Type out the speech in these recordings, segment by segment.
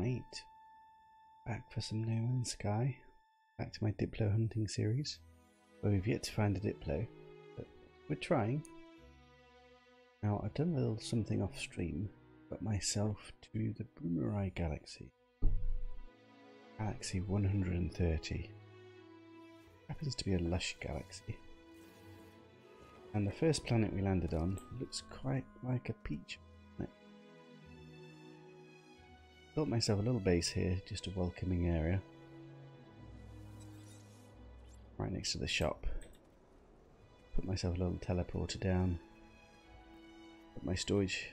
Right. Back for some No Man's Sky. Back to my Diplo hunting series. Where we've yet to find a Diplo, but we're trying. Now, I've done a little something off stream, got myself to the Boomerang Galaxy. Galaxy 130. Happens to be a lush galaxy. And the first planet we landed on looks quite like a peach. Built myself a little base here, just a welcoming area. Right next to the shop. Put myself a little teleporter down. Put my storage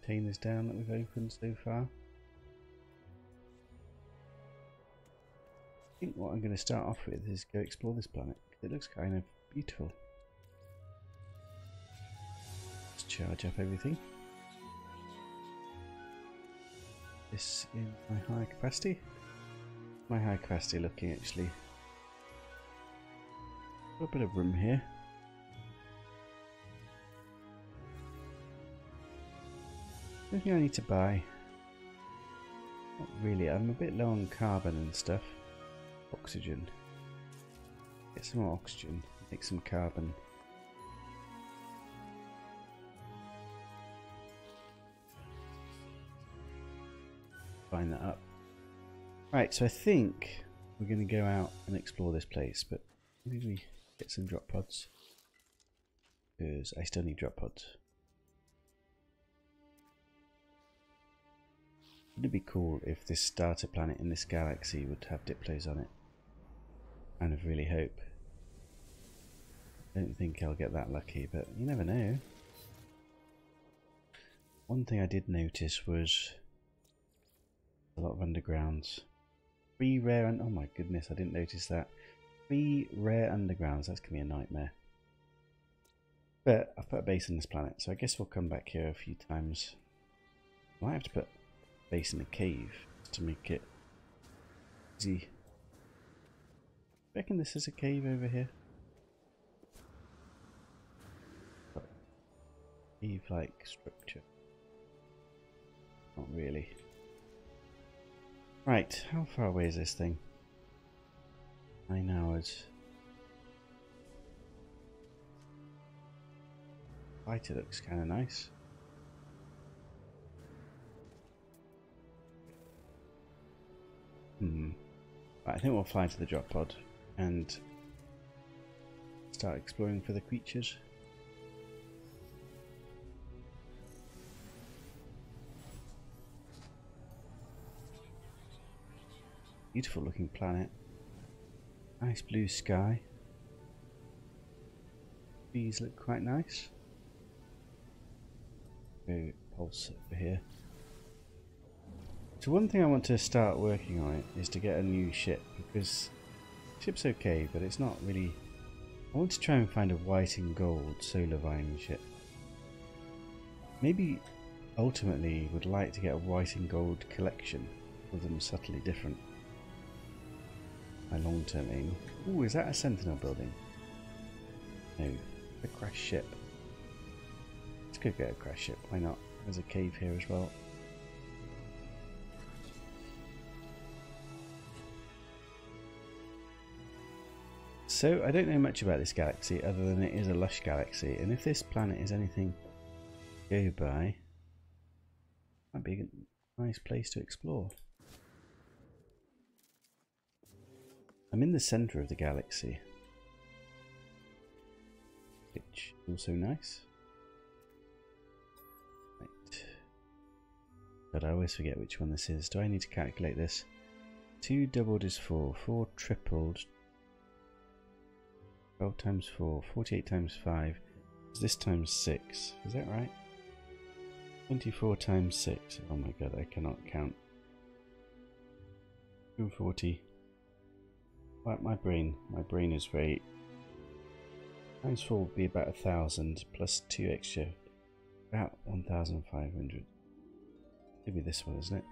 containers down that we've opened so far. I think what I'm going to start off with is go explore this planet. It looks kind of beautiful. Let's charge up everything. This is my high capacity. My high capacity looking actually. A little bit of room here. Anything I need to buy? Not really. I'm a bit low on carbon and stuff. Oxygen. Get some more oxygen. Make some carbon. Find that up. Right, so I think we're going to go out and explore this place, but maybe we get some drop pods. Because I still need drop pods. Wouldn't it be cool if this starter planet in this galaxy would have Diplos on it? Kind of really hope. I don't think I'll get that lucky, but you never know. One thing I did notice was a lot of undergrounds. Three rare and oh my goodness, I didn't notice that. Three rare undergrounds, that's gonna be a nightmare. But I've put a base on this planet, so I guess we'll come back here a few times. I might have to put a base in a cave to make it easy. I reckon this is a cave over here. Cave-like structure. Not really. Right, how far away is this thing? Nine hours. Fighter looks kind of nice. Hmm. Right, I think we'll fly to the drop pod and start exploring for the creatures. Beautiful looking planet. Nice blue sky. Bees look quite nice. Go pulse over here. So one thing I want to start working on it is to get a new ship because ship's okay but it's not really I want to try and find a white and gold solar vine ship. Maybe ultimately would like to get a white and gold collection of them subtly different my long-term aim. Oh, is that a sentinel building? No, a crash ship. Let's go get a crash ship. Why not? There's a cave here as well. So, I don't know much about this galaxy other than it is a lush galaxy, and if this planet is anything go by, might be a nice place to explore. I'm in the center of the galaxy. Which is also nice. Right. But I always forget which one this is. Do I need to calculate this? 2 doubled is 4. 4 tripled. 12 times 4. 48 times 5. Is this times 6? Is that right? 24 times 6. Oh my god, I cannot count. 240 like my brain, my brain is very. Times four would be about a thousand plus two extra, about one thousand five hundred. Maybe this one, isn't it?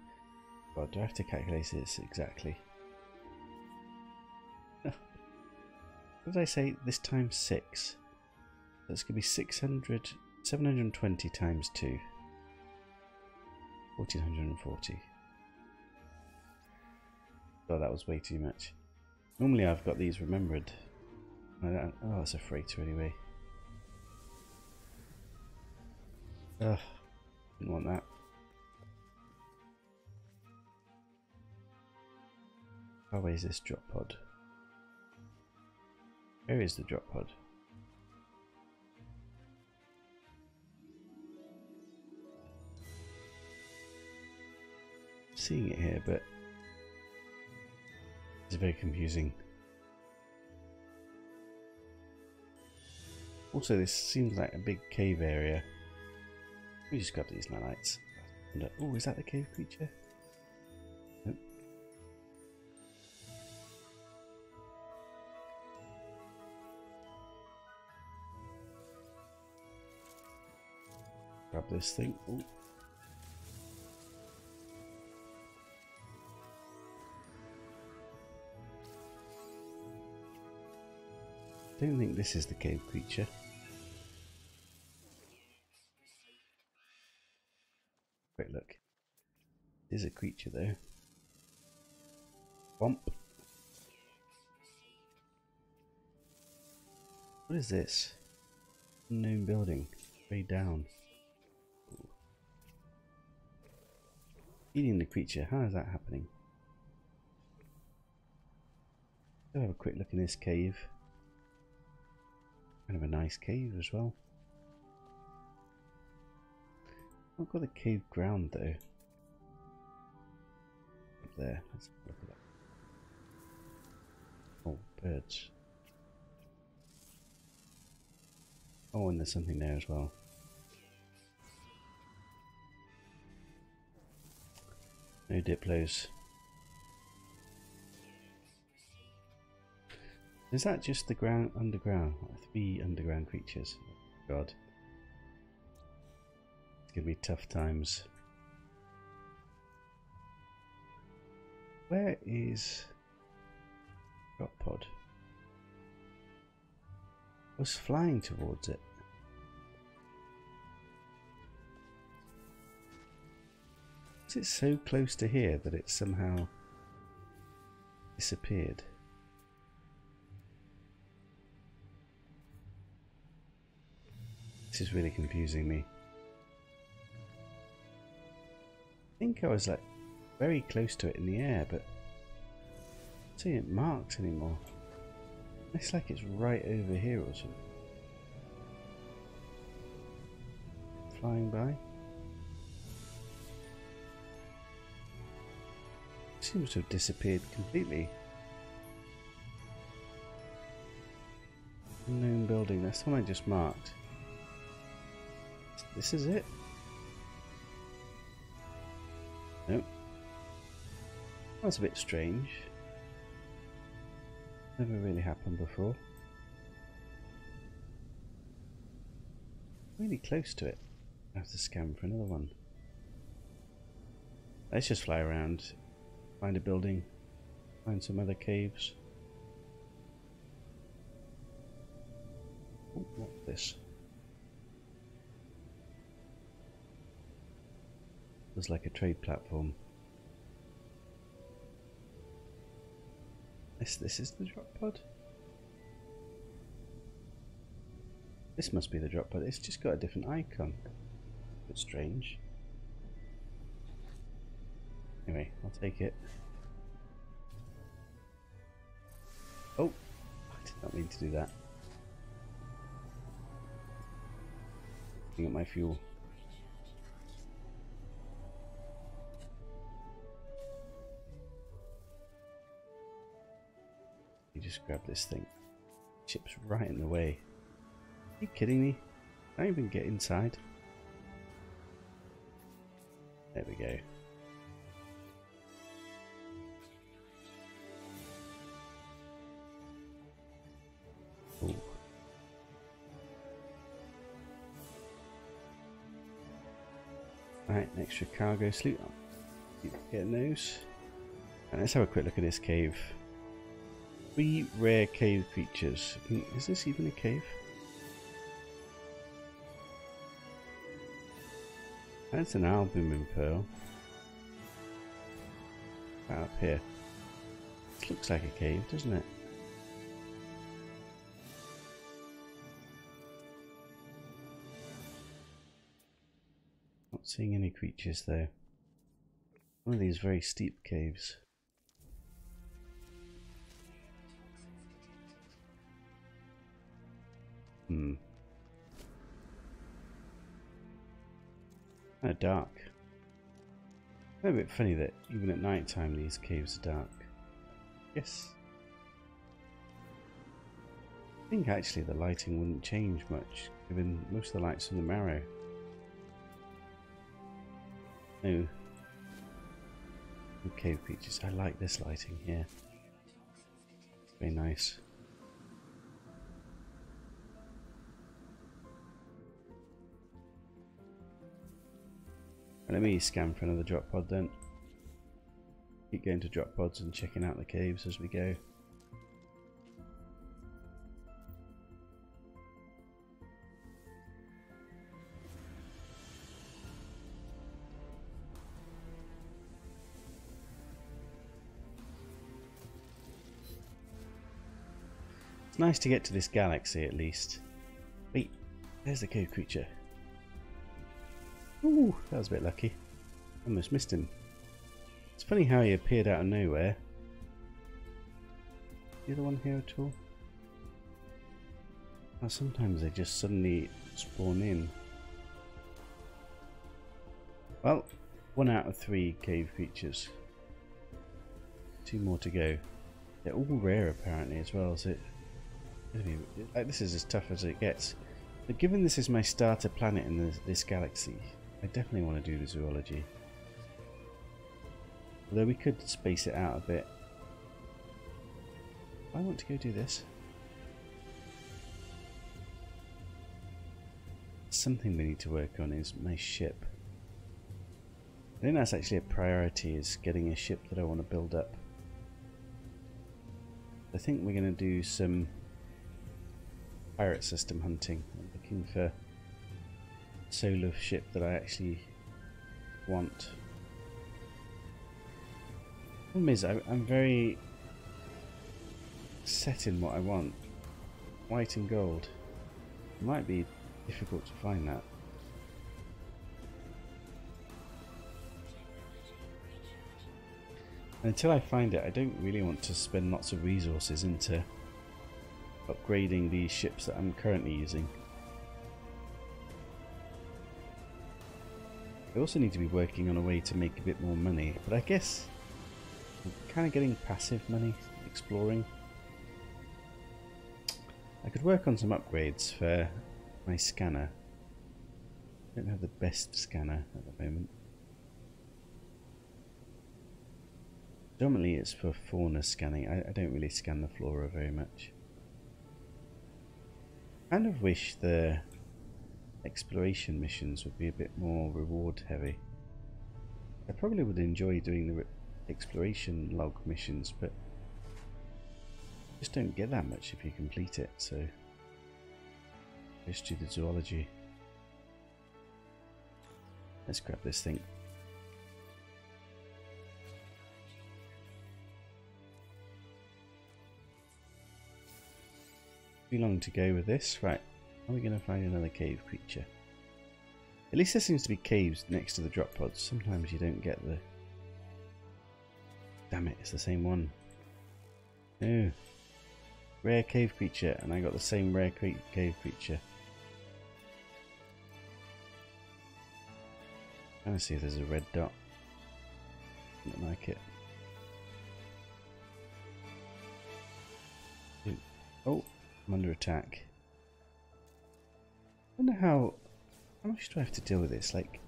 God, do I have to calculate this exactly? did I say? This times six. That's going to be 600, 720 times two. 1440. Oh, that was way too much. Normally I've got these remembered. oh, it's a freighter anyway. Ugh, didn't want that. How away is this drop pod? Where is the drop pod? seeing it here, but it's very confusing. Also, this seems like a big cave area. We just grab these nanites. Uh, oh, is that the cave creature? Grab this thing. Ooh. Don't think this is the cave creature. Quick look. There's a creature though. Bump. What is this? Unknown building. Way down. Eating the creature. How is that happening? Let's have a quick look in this cave. Kind of a nice cave as well. I've got the cave ground though. Up there, let's look at that. Oh, birds. Oh, and there's something there as well. No diplos. Is that just the ground underground? Three underground creatures. God. It's gonna be tough times. Where is Drop Pod? I was flying towards it. Is it so close to here that it somehow disappeared? This is really confusing me. I think I was like very close to it in the air, but I see it marked anymore. It's like it's right over here or something. Flying by. It seems to have disappeared completely. Unknown building, that's the one I just marked. This is it? Nope. That's a bit strange. Never really happened before. Really close to it. I have to scan for another one. Let's just fly around, find a building, find some other caves. Oh, what's this? Was like a trade platform. This this is the drop pod. This must be the drop pod. It's just got a different icon. Bit strange. Anyway, I'll take it. Oh, I did not mean to do that. Looking at my fuel. Just grab this thing. Chip's right in the way. Are you kidding me? I don't even get inside. There we go. Ooh. Right, extra cargo sloot. Keep getting those. And let's have a quick look at this cave. Three rare cave creatures. Hmm, is this even a cave? That's an albumen pearl. Right up here. This looks like a cave, doesn't it? Not seeing any creatures though. One of these very steep caves. Kind of dark. A bit funny that even at night time these caves are dark. Yes. I think actually the lighting wouldn't change much, given most of the lights from the marrow. No. Cave features. I like this lighting here. Very nice. Let me scan for another drop pod then. Keep going to drop pods and checking out the caves as we go. It's nice to get to this galaxy at least. Wait, there's the cave creature. Ooh, that was a bit lucky. Almost missed him. It's funny how he appeared out of nowhere. The other one here at all? Well, sometimes they just suddenly spawn in. Well, one out of three cave creatures. Two more to go. They're all rare apparently as well, so it, like, this is as tough as it gets. But given this is my starter planet in this galaxy, I definitely want to do the zoology. Although we could space it out a bit. I want to go do this. Something we need to work on is my ship. I think that's actually a priority is getting a ship that I want to build up. I think we're going to do some pirate system hunting. I'm looking for solo ship that I actually want. Problem is, I, I'm very set in what I want. White and gold. It might be difficult to find that. Until I find it, I don't really want to spend lots of resources into upgrading these ships that I'm currently using. I also need to be working on a way to make a bit more money, but I guess I'm kind of getting passive money exploring. I could work on some upgrades for my scanner. I don't have the best scanner at the moment. Predominantly it's for fauna scanning. I, I don't really scan the flora very much. I kind of wish the exploration missions would be a bit more reward heavy. I probably would enjoy doing the exploration log missions, but just don't get that much if you complete it, so just do the zoology. Let's grab this thing. Too long to go with this, right? Are we going to find another cave creature? At least there seems to be caves next to the drop pods. Sometimes you don't get the... Damn it, it's the same one. No. Rare cave creature, and I got the same rare cave creature. Trying to see if there's a red dot. Don't like it. Oh, I'm under attack wonder how... How much do I have to deal with this? Like...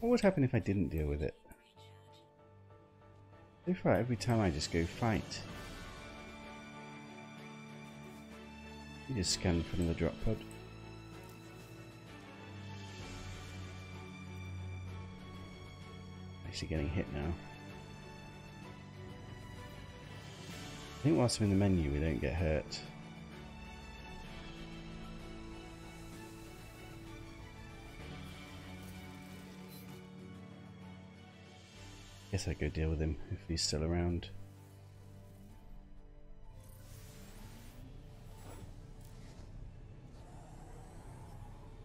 What would happen if I didn't deal with it? So far, every time I just go fight. You just scan for another drop pod. Actually getting hit now. I think whilst I'm in the menu we don't get hurt. Guess I go deal with him if he's still around.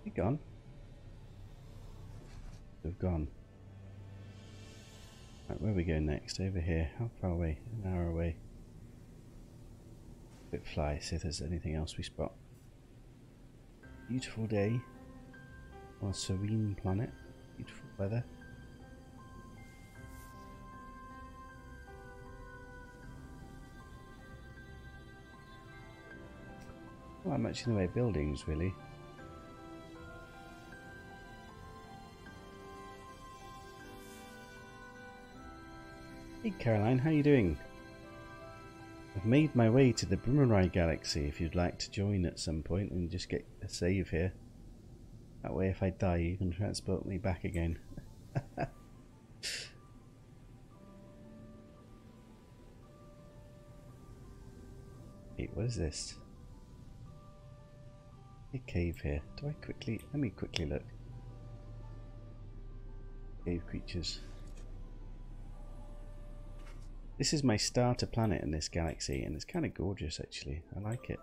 He gone? They've gone. Right, where we go next? Over here. How far away? An hour away. Bit fly, see if there's anything else we spot. Beautiful day on a serene planet. Beautiful weather. Not much in the way of buildings, really. Hey Caroline, how are you doing? I've made my way to the Boomerang Galaxy if you'd like to join at some point and just get a save here. That way if I die you can transport me back again. Wait, what is this? A cave here. Do I quickly... Let me quickly look. Cave creatures. This is my starter planet in this galaxy and it's kind of gorgeous actually. I like it.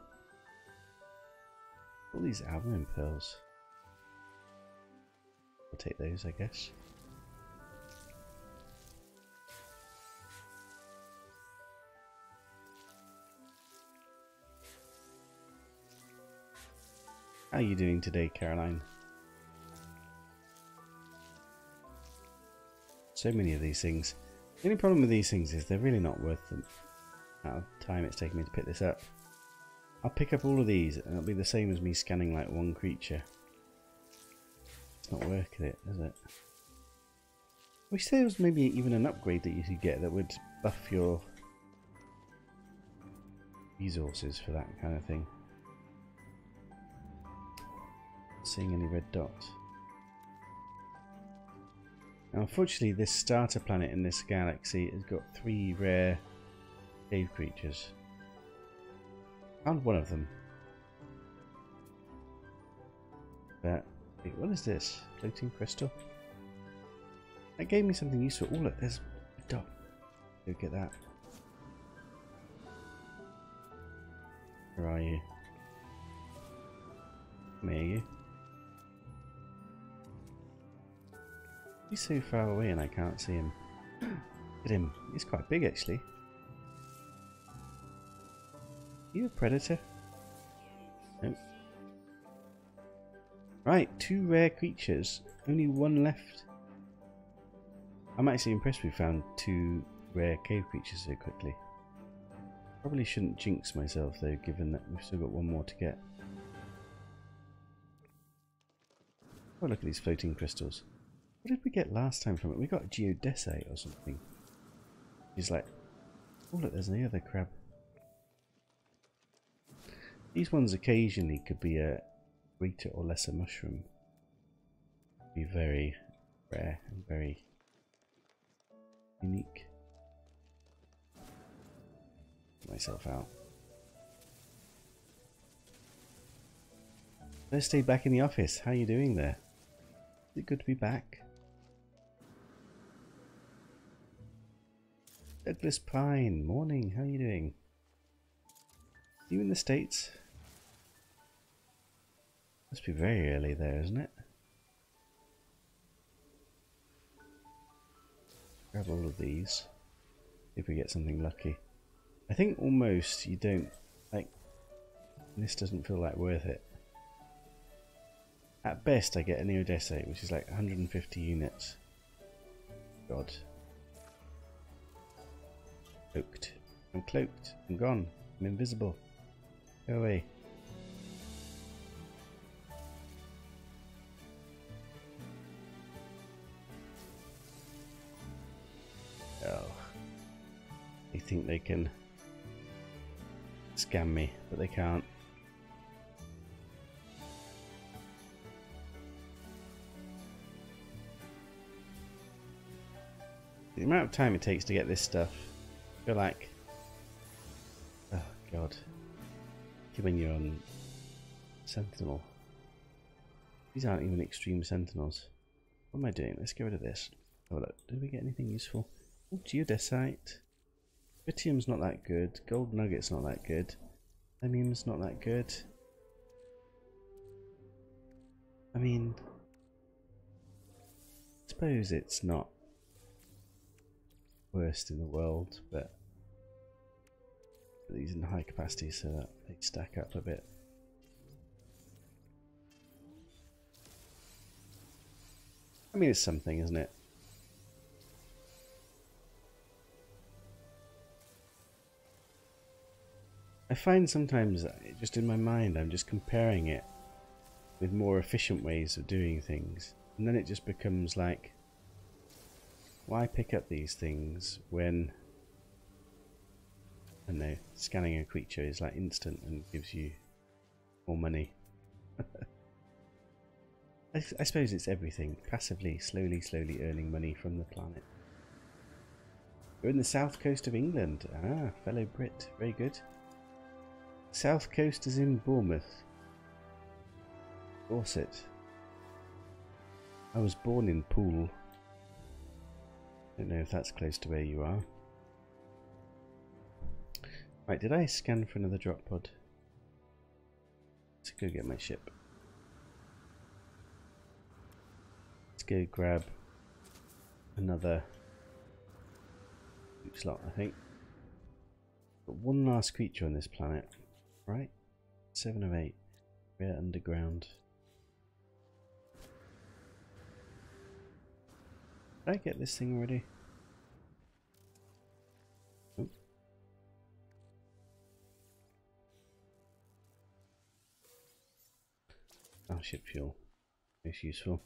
All these albumen pearls. I'll take those I guess. How are you doing today, Caroline? So many of these things. The only problem with these things is they're really not worth the amount of time it's taken me to pick this up. I'll pick up all of these and it'll be the same as me scanning like one creature. It's not worth it, is it? I wish there was maybe even an upgrade that you could get that would buff your resources for that kind of thing. Seeing any red dots. Now, unfortunately, this starter planet in this galaxy has got three rare cave creatures. Found one of them. But, wait, what is this? Floating crystal? That gave me something useful. Oh, look, there's a dot. Go get that. Where are you? Are you? He's so far away and I can't see him. Look at him. He's quite big actually. Are you a predator? Nope. Right, two rare creatures. Only one left. I'm actually impressed we found two rare cave creatures so quickly. Probably shouldn't jinx myself though, given that we've still got one more to get. Oh, look at these floating crystals. What did we get last time from it? We got a geodesite or something. He's like, oh look, there's another crab. These ones occasionally could be a greater or lesser mushroom. Be very rare and very unique. myself out. Let's stay back in the office. How are you doing there? Is it good to be back? Douglas Pine, morning, how are you doing? You in the States? Must be very early there, isn't it? Grab all of these. If we get something lucky. I think almost you don't, like, this doesn't feel like worth it. At best I get a Geodesite, which is like 150 units. God, Cloaked. I'm cloaked. I'm gone. I'm invisible. Go away. Oh. They think they can scam me, but they can't. The amount of time it takes to get this stuff feel like, oh god, when you're on Sentinel. These aren't even extreme Sentinels. What am I doing? Let's get rid of this. Oh look, did we get anything useful? Oh, Geodesite. Tritium's not that good. Gold Nugget's not that good. Lemmium's not that good. I mean, I suppose it's not worst in the world, but these in high capacity so that they stack up a bit. I mean, it's something, isn't it? I find sometimes, uh, just in my mind, I'm just comparing it with more efficient ways of doing things. And then it just becomes like, why pick up these things when, I know, scanning a creature is like instant and gives you more money. I, I suppose it's everything. Passively, slowly, slowly earning money from the planet. You're in the south coast of England. Ah, fellow Brit. Very good. South coast is in Bournemouth. Dorset. I was born in Poole. Don't know if that's close to where you are. Right, did I scan for another drop pod? Let's go get my ship. Let's go grab another slot, I think. One last creature on this planet, right? Seven of eight. We're underground. Did I get this thing already? Oh, ship fuel. It's useful.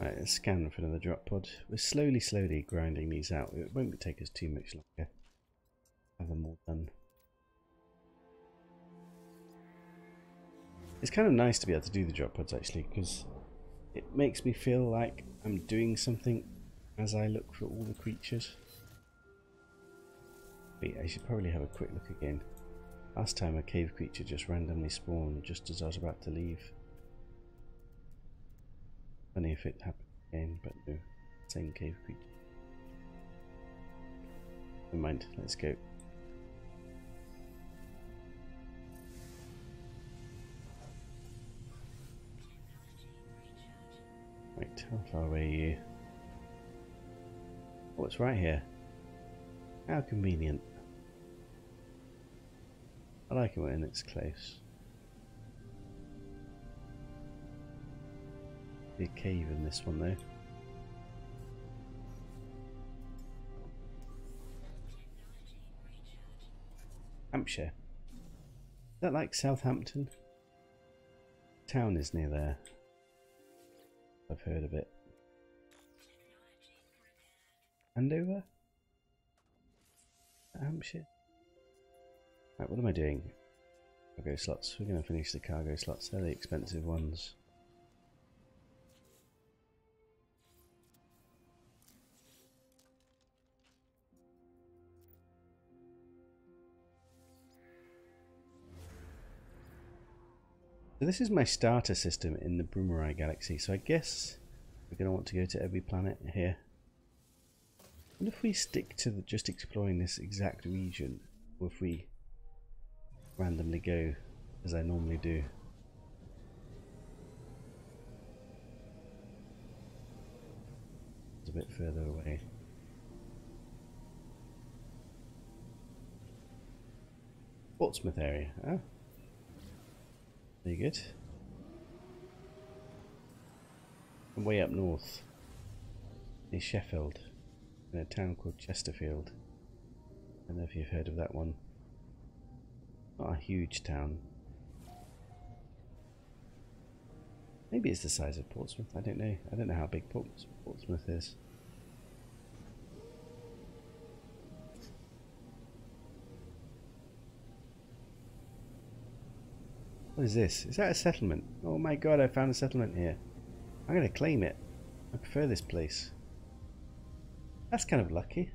Right, let's scan for another drop pod. We're slowly, slowly grinding these out. It won't take us too much longer. Have them all done. It's kind of nice to be able to do the drop pods actually, because it makes me feel like I'm doing something as I look for all the creatures. I should probably have a quick look again. Last time a cave creature just randomly spawned just as I was about to leave. Funny if it happened again, but no. Same cave creature. Never mind, let's go. Right, how far away are you? Oh, it's right here. How convenient. I like it when it's close. A cave in this one though. Hampshire. Is that like Southampton? Town is near there. I've heard of it. Andover? Hampshire? Right, what am I doing? Cargo slots. We're going to finish the cargo slots. They're the expensive ones. So this is my starter system in the Brumarai galaxy. So I guess we're going to want to go to every planet here. And if we stick to the, just exploring this exact region, or if we randomly go as I normally do. It's a bit further away. Portsmouth area. Ah, very good. And way up north, near Sheffield, in a town called Chesterfield. I don't know if you've heard of that one. Not a huge town. Maybe it's the size of Portsmouth. I don't know. I don't know how big Portsmouth is. What is this? Is that a settlement? Oh my god, I found a settlement here. I'm going to claim it. I prefer this place. That's kind of lucky.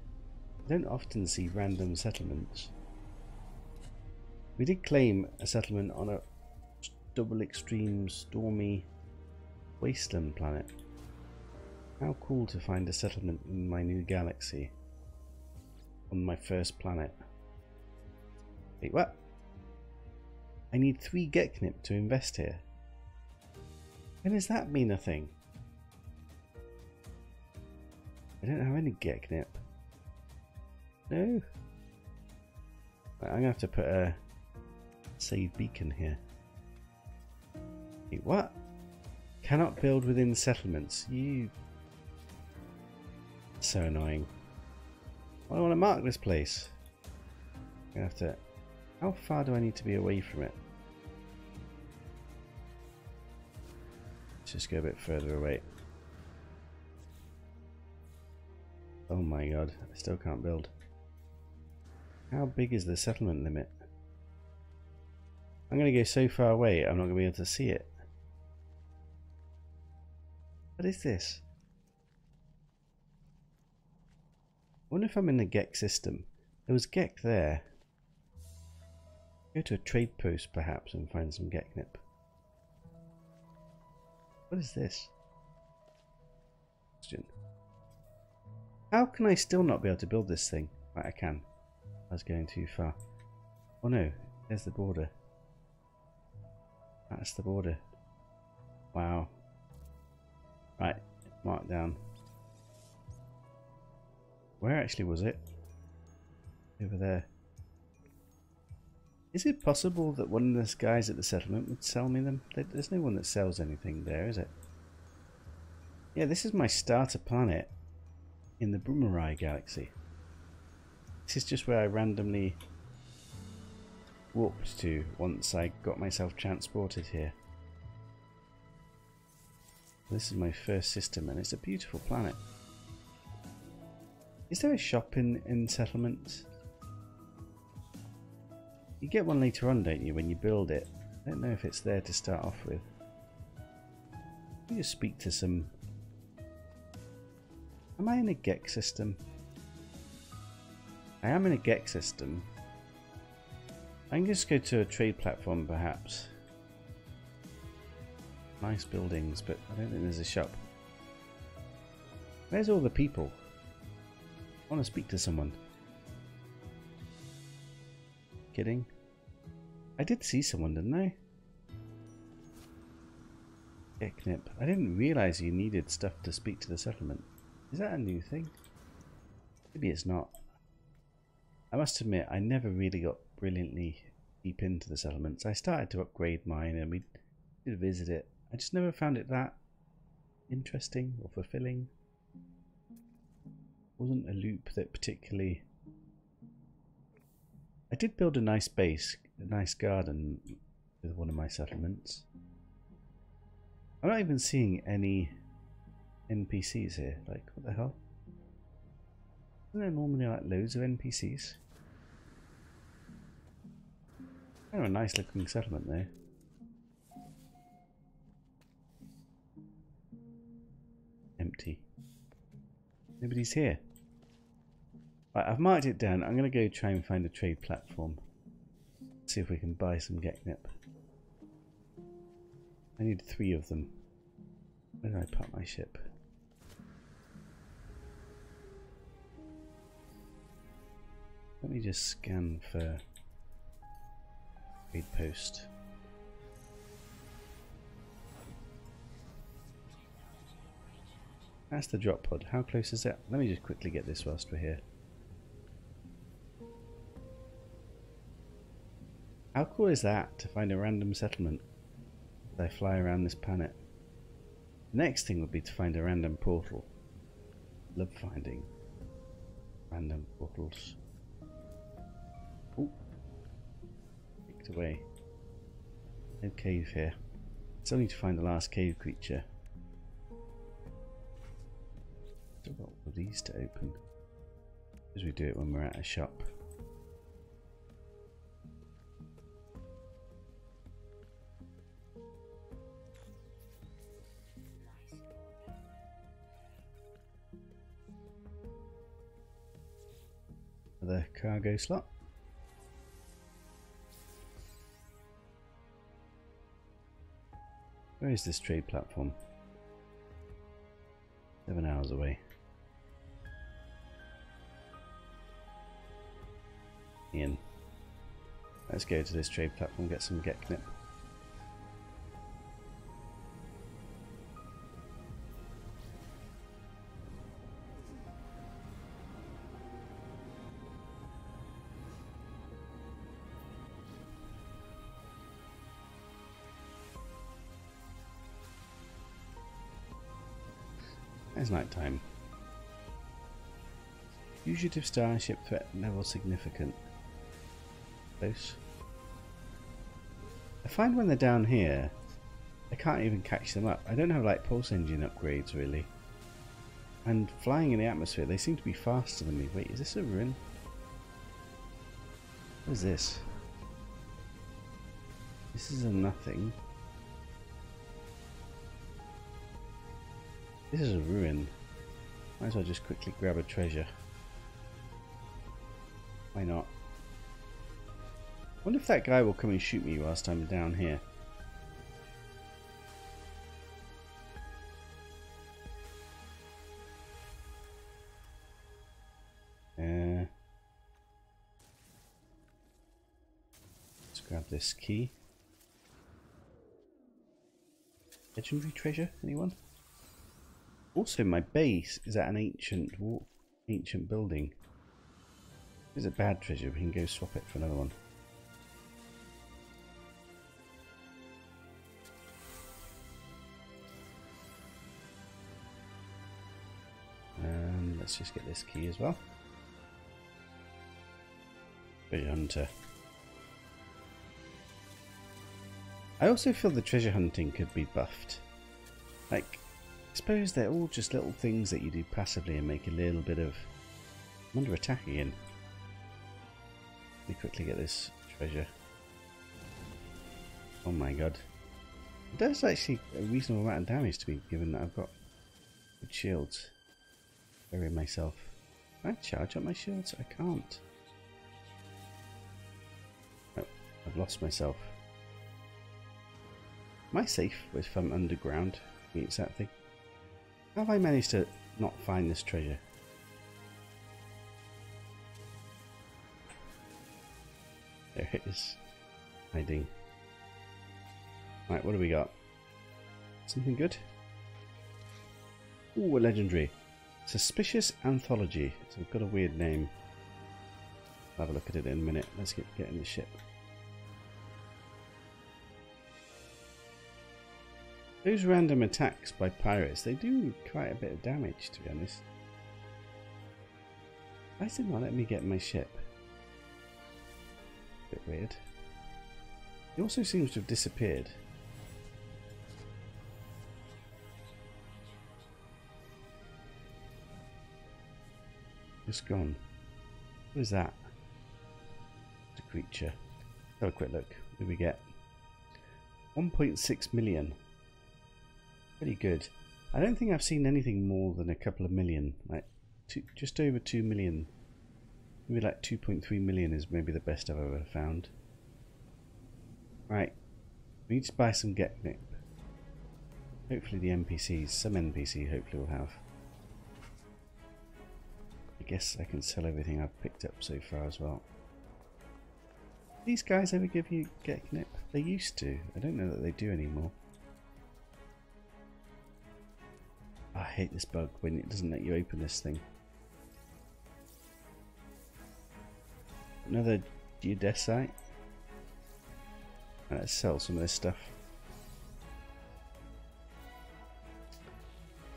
I don't often see random settlements. We did claim a settlement on a double extreme stormy wasteland planet. How cool to find a settlement in my new galaxy on my first planet. Wait, what? I need three Geknip to invest here. When does that mean a thing? I don't have any Geknip. No. I'm gonna have to put a save beacon here. Wait, what? Cannot build within settlements. You. So annoying. I want to mark this place. I'm have to. How far do I need to be away from it? Let's just go a bit further away. Oh my god, I still can't build. How big is the settlement limit? I'm going to go so far away I'm not going to be able to see it. What is this? I wonder if I'm in the Gek system. There was Gek there. Go to a trade post perhaps and find some Geknip. What is this? Question. How can I still not be able to build this thing? Right, I can. I was going too far. Oh no, there's the border. That's the border. Wow. Right, mark down. Where actually was it? Over there. Is it possible that one of the guys at the settlement would sell me them? There's no one that sells anything there, is it? Yeah, this is my starter planet in the Boomerang Galaxy. This is just where I randomly warped to once I got myself transported here. This is my first system and it's a beautiful planet. Is there a shop in, in settlements? You get one later on, don't you, when you build it? I don't know if it's there to start off with. Let me just speak to some... Am I in a Gek system? I am in a Gek system. I can just go to a trade platform perhaps. Nice buildings, but I don't think there's a shop. Where's all the people? I want to speak to someone. Kidding? I did see someone, didn't I? Geknip. I didn't realize you needed stuff to speak to the settlement. Is that a new thing? Maybe it's not. I must admit, I never really got brilliantly deep into the settlements. I started to upgrade mine and we did visit it. I just never found it that interesting or fulfilling. Wasn't a loop that particularly... I did build a nice base, a nice garden with one of my settlements. I'm not even seeing any NPCs here. Like, what the hell? Isn't there normally like loads of NPCs? Kind of a nice looking settlement there. Empty. Nobody's here. Right, I've marked it down. I'm going to go try and find a trade platform. See if we can buy some Geknip. I need three of them. Where did I park my ship? Let me just scan for trade post. That's the drop pod. How close is that? Let me just quickly get this whilst we're here. How cool is that to find a random settlement as I fly around this planet? The next thing would be to find a random portal. Love finding random portals. Picked away. No cave here. Still need to find the last cave creature. Still got all these to open. As we do it when we're at a shop. The cargo slot. Where is this trade platform? Seven hours away. In. Let's go to this trade platform, get some get knip. It's night time. Fugitive starship threat level significant. Close. I find when they're down here, I can't even catch them up. I don't have like pulse engine upgrades really. And flying in the atmosphere, they seem to be faster than me. Wait, is this a ruin? What is this? This is a nothing. This is a ruin. Might as well just quickly grab a treasure. Why not? wonder if that guy will come and shoot me whilst I'm down here. Let's grab this key. Legendary treasure, anyone? Also, my base is at an ancient, ancient building. It's a bad treasure. We can go swap it for another one. And let's just get this key as well. Treasure hunter. I also feel the treasure hunting could be buffed. Like, I suppose they're all just little things that you do passively and make a little bit of... I'm under attack again. Let me quickly get this treasure. Oh my god. It does actually a reasonable amount of damage to me, given that I've got good shields. Bury myself. Can I charge up my shields? I can't. Oh, I've lost myself. Am I safe if I'm underground? Exactly. How have I managed to not find this treasure? There it is. Hiding. Right, what do we got? Something good? Ooh, a legendary. Suspicious Anthology. So we've got a weird name. I'll have a look at it in a minute. Let's get, get in the ship. Those random attacks by pirates, they do quite a bit of damage to be honest. Why is it not letting me get my ship? Bit weird. It also seems to have disappeared. Just gone. What is that? It's a creature. Have a quick look. What do we get? 1.6 million. Pretty good. I don't think I've seen anything more than a couple of million. Like two, just over two million. Maybe like 2.3 million is maybe the best I've ever found. Right. We need to buy some GekNip. Hopefully the NPCs, some NPC hopefully will have. I guess I can sell everything I've picked up so far as well. These guys ever give you GekNip? They used to. I don't know that they do anymore. I hate this bug when it doesn't let you open this thing. Another geodesite. Let's sell some of this stuff.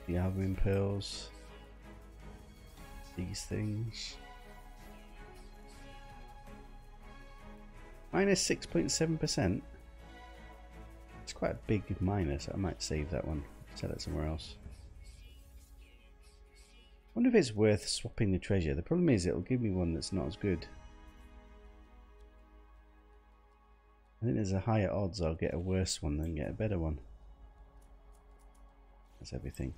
The albumen pearls. These things. Minus 6.7%. It's quite a big minus. I might save that one. Sell it somewhere else wonder if it's worth swapping the treasure. The problem is it'll give me one that's not as good. I think there's a higher odds I'll get a worse one than get a better one. That's everything.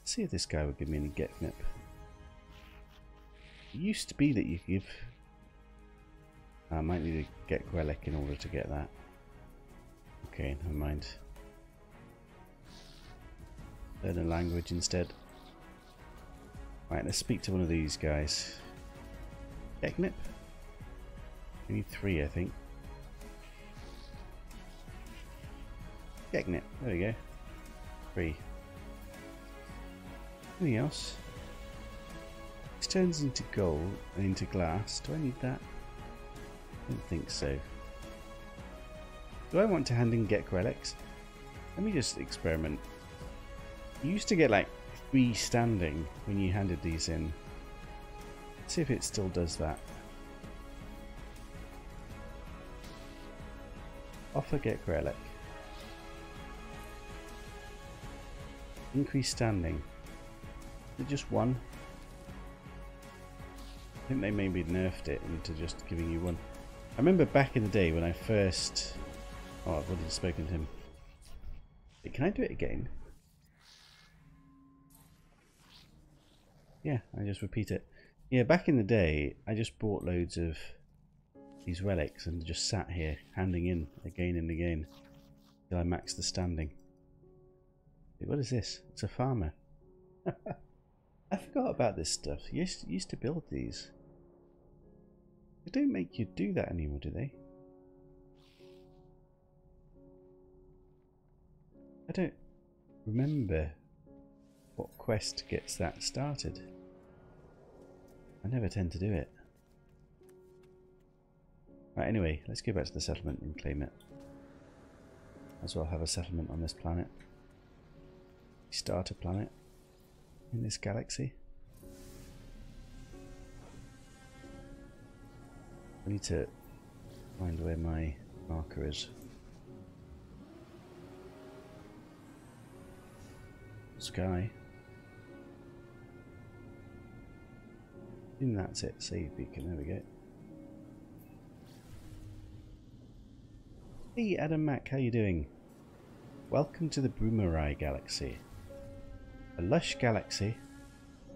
Let's see if this guy would give me any get knip. It used to be that you give... I might need to get Gwelek in order to get that. Okay, never mind. Learn a language instead. Right, let's speak to one of these guys. GekNip? We need three, I think. GekNip, there we go. Three. Anything else? This turns into gold and into glass. Do I need that? I don't think so. Do I want to hand in Gek relics? Let me just experiment. You used to get like three standing when you handed these in. Let's see if it still does that. Offer Gek relic. Increase standing. Is just one? I think they maybe nerfed it into just giving you one. I remember back in the day when I first Oh, I've already spoken to him. Can I do it again? Yeah, I just repeat it. Yeah, back in the day, I just bought loads of these relics and just sat here handing in again and again till I maxed the standing. What is this? It's a farmer. I forgot about this stuff. You used, used to build these. They don't make you do that anymore, do they? I don't remember what quest gets that started. I never tend to do it. Right, anyway, let's go back to the settlement and claim it. As well have a settlement on this planet. Starter planet in this galaxy. I need to find where my marker is. sky. That's it, save beacon, there we go. Hey Adam Mac, how you doing? Welcome to the Brumarai Galaxy. A lush galaxy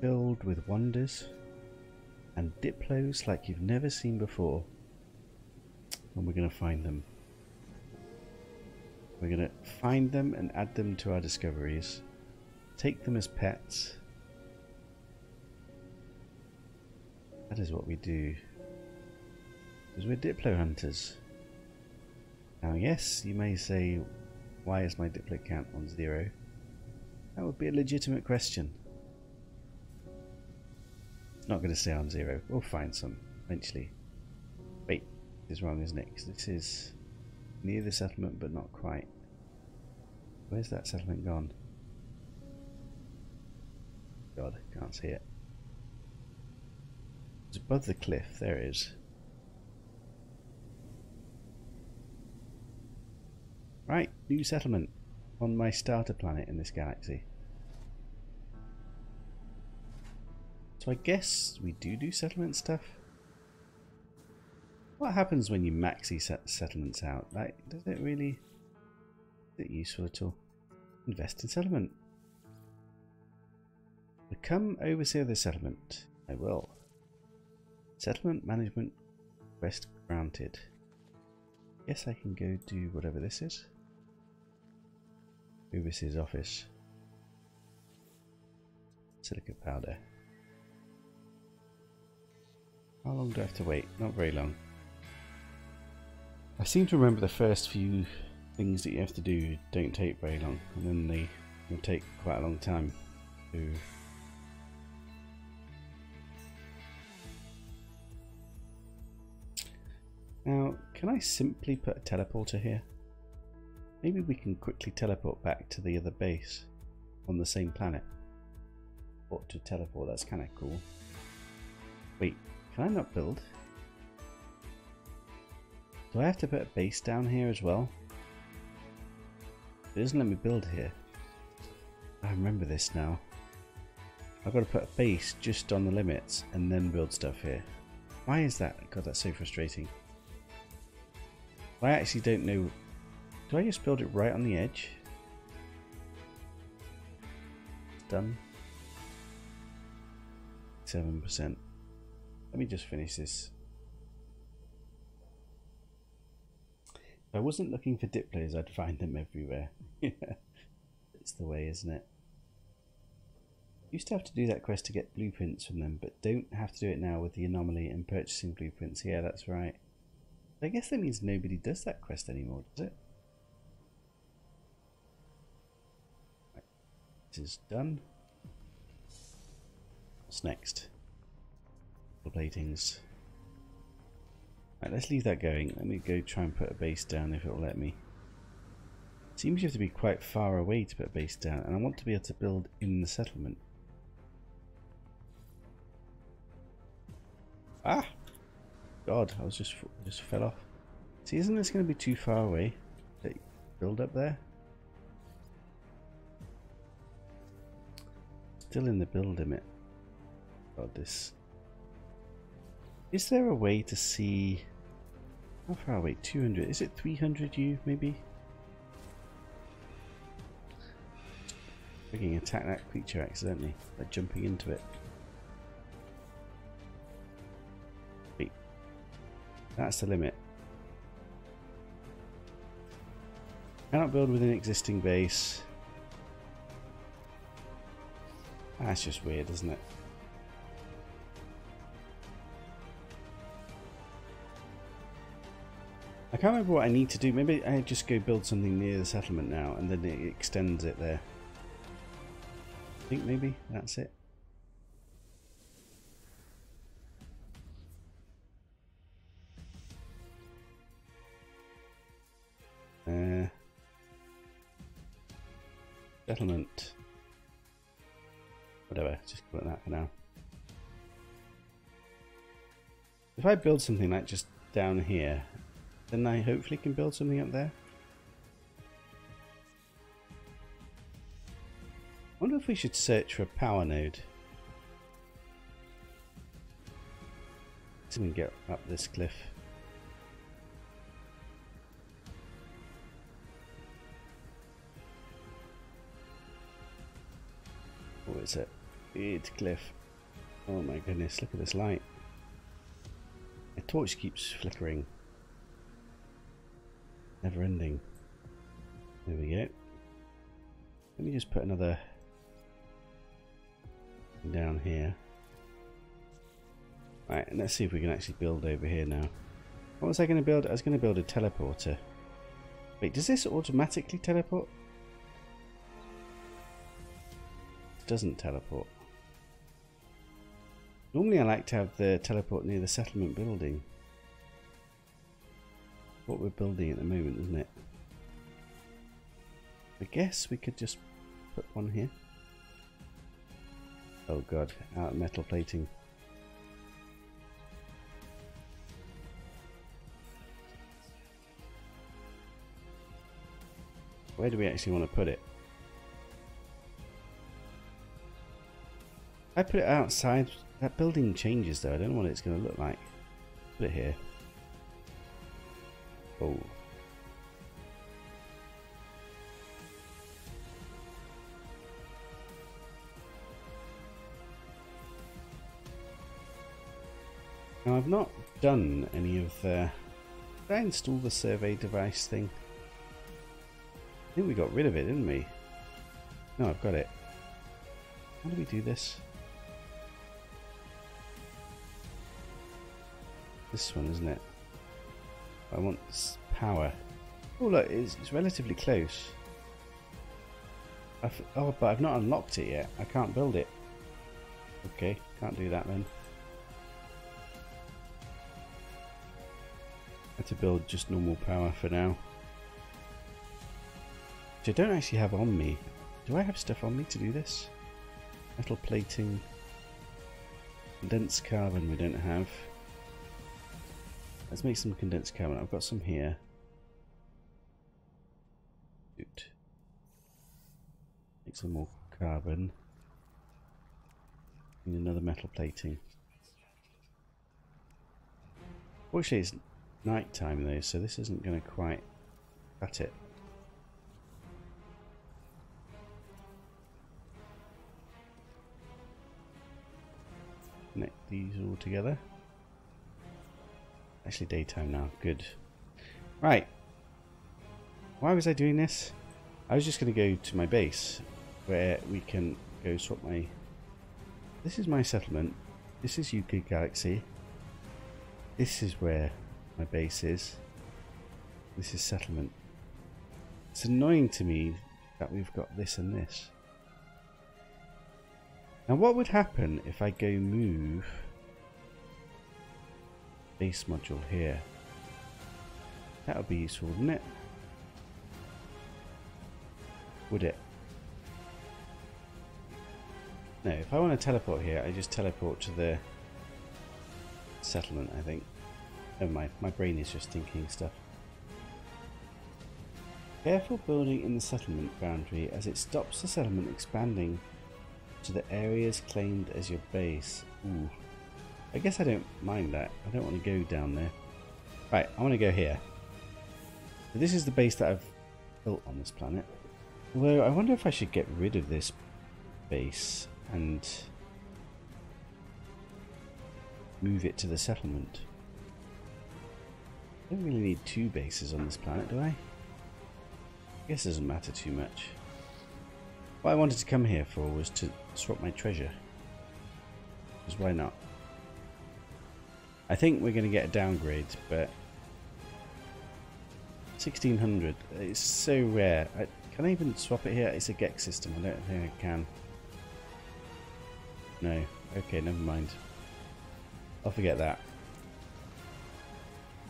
filled with wonders and diplos like you've never seen before. And we're going to find them. We're going to find them and add them to our discoveries. Take them as pets. That is what we do. Because we're Diplo hunters. Now yes, you may say, why is my Diplo count on zero? That would be a legitimate question. Not going to stay on zero. We'll find some eventually. Wait, this is wrong, isn't it? Because this is near the settlement, but not quite. Where's that settlement gone? God, can't see it. It's above the cliff, there it is. Right, new settlement on my starter planet in this galaxy. So I guess we do do settlement stuff. What happens when you max these settlements out? Like, does it really... Is it useful at all? Invest in settlement. Become overseer of the settlement. I will. Settlement management quest granted. Guess I can go do whatever this is. Overseer's office. Silica powder. How long do I have to wait? Not very long. I seem to remember the first few things that you have to do don't take very long, and then they will take quite a long time to Now, can I simply put a teleporter here? Maybe we can quickly teleport back to the other base on the same planet. Or to teleport, that's kind of cool. Wait, can I not build? Do I have to put a base down here as well? It doesn't let me build here. I remember this now. I've got to put a base just on the limits and then build stuff here. Why is that? God, that's so frustrating. I actually don't know. Do I just build it right on the edge? Done. 7%. Let me just finish this. If I wasn't looking for Diplos, I'd find them everywhere. it's the way, isn't it? Used to have to do that quest to get blueprints from them, but don't have to do it now with the anomaly and purchasing blueprints. Yeah, that's right. I guess that means nobody does that quest anymore, does it? is done. What's next? The Platings. Right, let's leave that going. Let me go try and put a base down if it'll let me. Seems you have to be quite far away to put a base down, and I want to be able to build in the settlement. Ah! God, I was just just fell off. See, isn't this going to be too far away to build up there? Still in the build limit. God, this. Is there a way to see how far away? 200. Is it 300 you maybe? Can attack that creature accidentally by jumping into it. That's the limit. Cannot build within existing base. That's just weird, isn't it? I can't remember what I need to do. Maybe I just go build something near the settlement now and then it extends it there. I think maybe that's it. Settlement. Whatever, just put that for now. If I build something like just down here, then I hopefully can build something up there. wonder if we should search for a power node. Let's even get up this cliff. Is it? It's cliff. Oh my goodness, look at this light. My torch keeps flickering. Never ending. There we go. Let me just put another down here. Right, and let's see if we can actually build over here now. What was I going to build? I was going to build a teleporter. Wait, does this automatically teleport? Doesn't teleport. Normally I like to have the teleport near the settlement building. What we're building at the moment, isn't it? I guess we could just put one here. Oh god, out metal plating. Where do we actually want to put it? I put it outside. That building changes though. I don't know what it's going to look like. Put it here. Oh. Now I've not done any of the... Did I install the survey device thing? I think we got rid of it, didn't we? No, I've got it. How do we do this? This one, isn't it? I want power. Oh look, it's, it's relatively close. I've, oh, but I've not unlocked it yet. I can't build it. Okay, can't do that then. I Have to build just normal power for now. Which I don't actually have on me. Do I have stuff on me to do this? Metal plating. Dense carbon we don't have. Let's make some condensed carbon. I've got some here. Good. Make some more carbon. Need another metal plating. Fortunately, it's night time though, so this isn't going to quite cut it. Connect these all together. Actually daytime now, good. Right. Why was I doing this? I was just going to go to my base where we can go swap my... This is my settlement. This is Euclid Galaxy. This is where my base is. This is settlement. It's annoying to me that we've got this and this. Now what would happen if I go move base module here? That would be useful, wouldn't it? Would it? No, if I want to teleport here, I just teleport to the settlement, I think. Never mind, my brain is just thinking stuff. Careful building in the settlement boundary as it stops the settlement expanding to the areas claimed as your base. Ooh. I guess I don't mind that. I don't want to go down there. Right, I want to go here. So this is the base that I've built on this planet. Although I wonder if I should get rid of this base and move it to the settlement. I don't really need two bases on this planet, do I? I guess it doesn't matter too much. What I wanted to come here for was to swap my treasure. Because why not? I think we're going to get a downgrade, but 1600 it's so rare. I, can I even swap it here? It's a Gex system. I don't think I can. No. Okay, never mind. I'll forget that.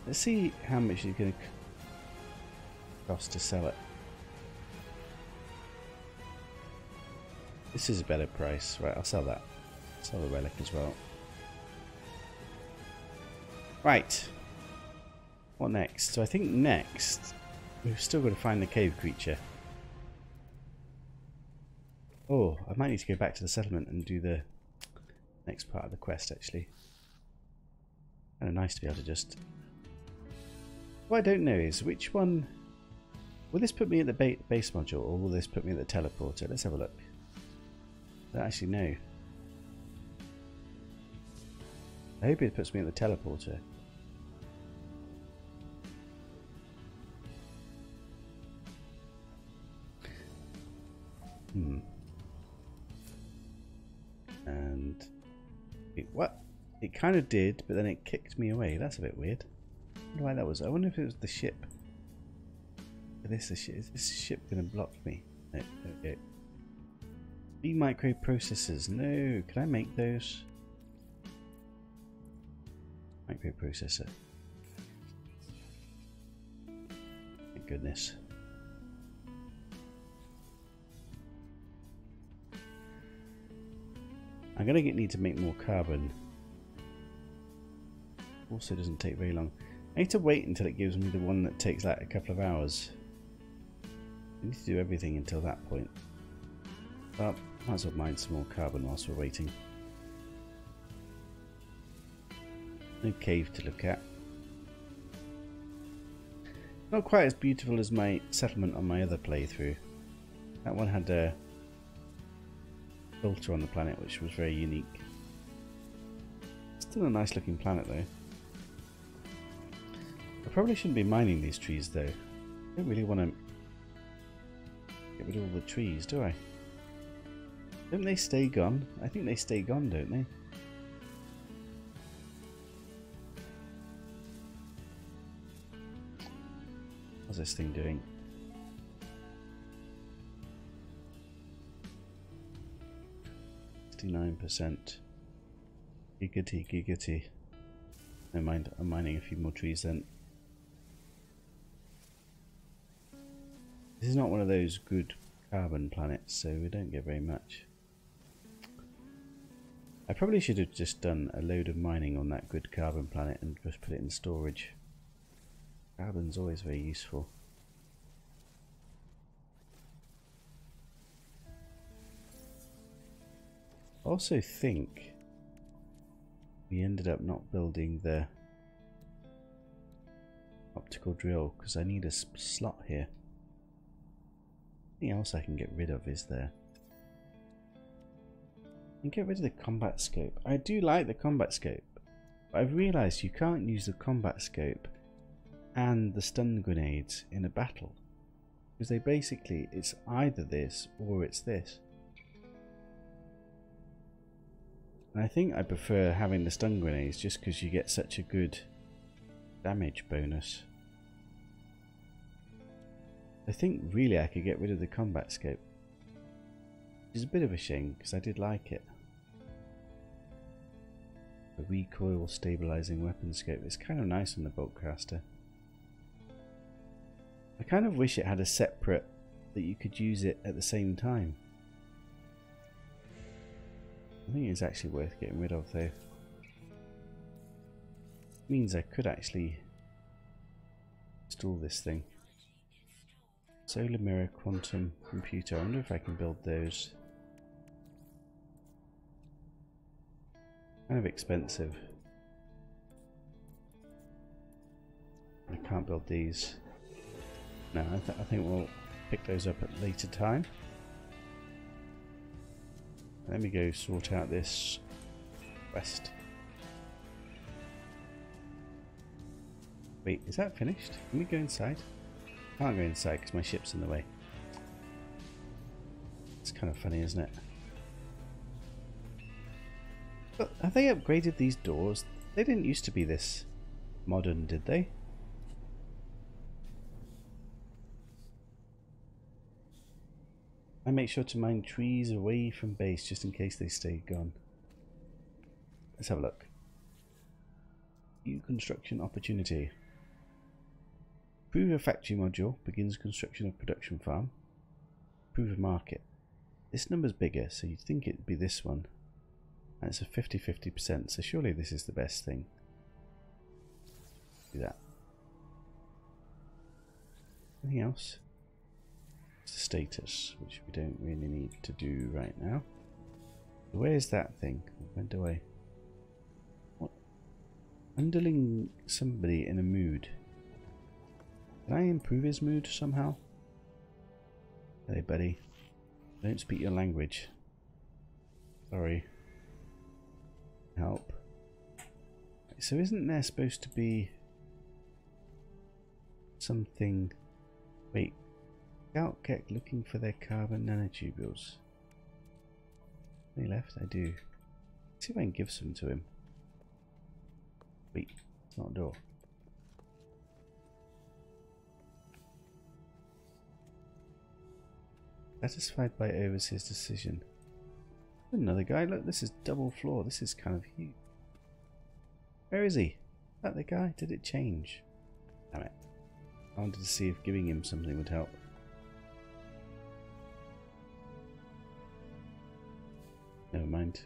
Let's see how much it's going to cost to sell it. This is a better price. Right, I'll sell that. Sell the relic as well. Right. What next? So I think next we've still got to find the cave creature. Oh, I might need to go back to the settlement and do the next part of the quest actually. Kind of nice to be able to just... What I don't know is which one... Will this put me at the ba base module or will this put me at the teleporter? Let's have a look. I actually know. I hope it puts me at the teleporter. Hmm. And it, what? It kind of did, but then it kicked me away. That's a bit weird. I wonder why that was. I wonder if it was the ship. Is this, is this ship going to block me? Okay. B microprocessors. No, can I make those? Microprocessor. Thank goodness. I'm going to need to make more carbon. Also doesn't take very long. I need to wait until it gives me the one that takes like a couple of hours. I need to do everything until that point. But might as well mine some more carbon whilst we're waiting. No cave to look at. Not quite as beautiful as my settlement on my other playthrough. That one had a filter on the planet which was very unique. Still a nice looking planet though. I probably shouldn't be mining these trees though. I don't really want to get rid of all the trees, do I? Don't they stay gone? I think they stay gone, don't they? What's this thing doing? Sixty-nine percent. Giggity, giggity. Never mind, I'm mining a few more trees then. This is not one of those good carbon planets, so we don't get very much. I probably should have just done a load of mining on that good carbon planet and just put it in storage. Carbon's always very useful. Also think we ended up not building the optical drill because I need a slot here. Anything else I can get rid of is there? And get rid of the combat scope. I do like the combat scope. But I've realised you can't use the combat scope and the stun grenades in a battle. Because they basically, it's either this or it's this. I think I prefer having the stun grenades just because you get such a good damage bonus. I think really I could get rid of the combat scope. Which is a bit of a shame because I did like it. The recoil stabilizing weapon scope. is kind of nice on the boltcaster. I kind of wish it had a separate that you could use it at the same time. I think it's actually worth getting rid of though. Means I could actually install this thing. Solar mirror quantum computer. I wonder if I can build those. Kind of expensive. I can't build these. No, I, th I think we'll pick those up at later time. Let me go sort out this quest. Wait, is that finished? Can we go inside? Can't go inside because my ship's in the way. It's kind of funny, isn't it? But have they upgraded these doors? They didn't used to be this modern, did they? I make sure to mine trees away from base just in case they stay gone. Let's have a look. New construction opportunity. Prove a factory module begins construction of production farm. Prove a market. This number's bigger, so you'd think it'd be this one. And it's a 50-50%, so surely this is the best thing. Do that. Anything else? Status, which we don't really need to do right now. Where's that thing? Where do I... What? Underling somebody in a mood. Can I improve his mood somehow? Hey buddy, don't speak your language. Sorry. Help. So isn't there supposed to be something... Wait, Kept looking for their carbon nanotubules. They left? I do. Let's see if I can give some to him. Wait, it's not a door. Satisfied by Overseer's decision. Another guy, look, this is double floor. This is kind of huge. Where is he? Is that the guy? Did it change? Damn it. I wanted to see if giving him something would help. Never mind.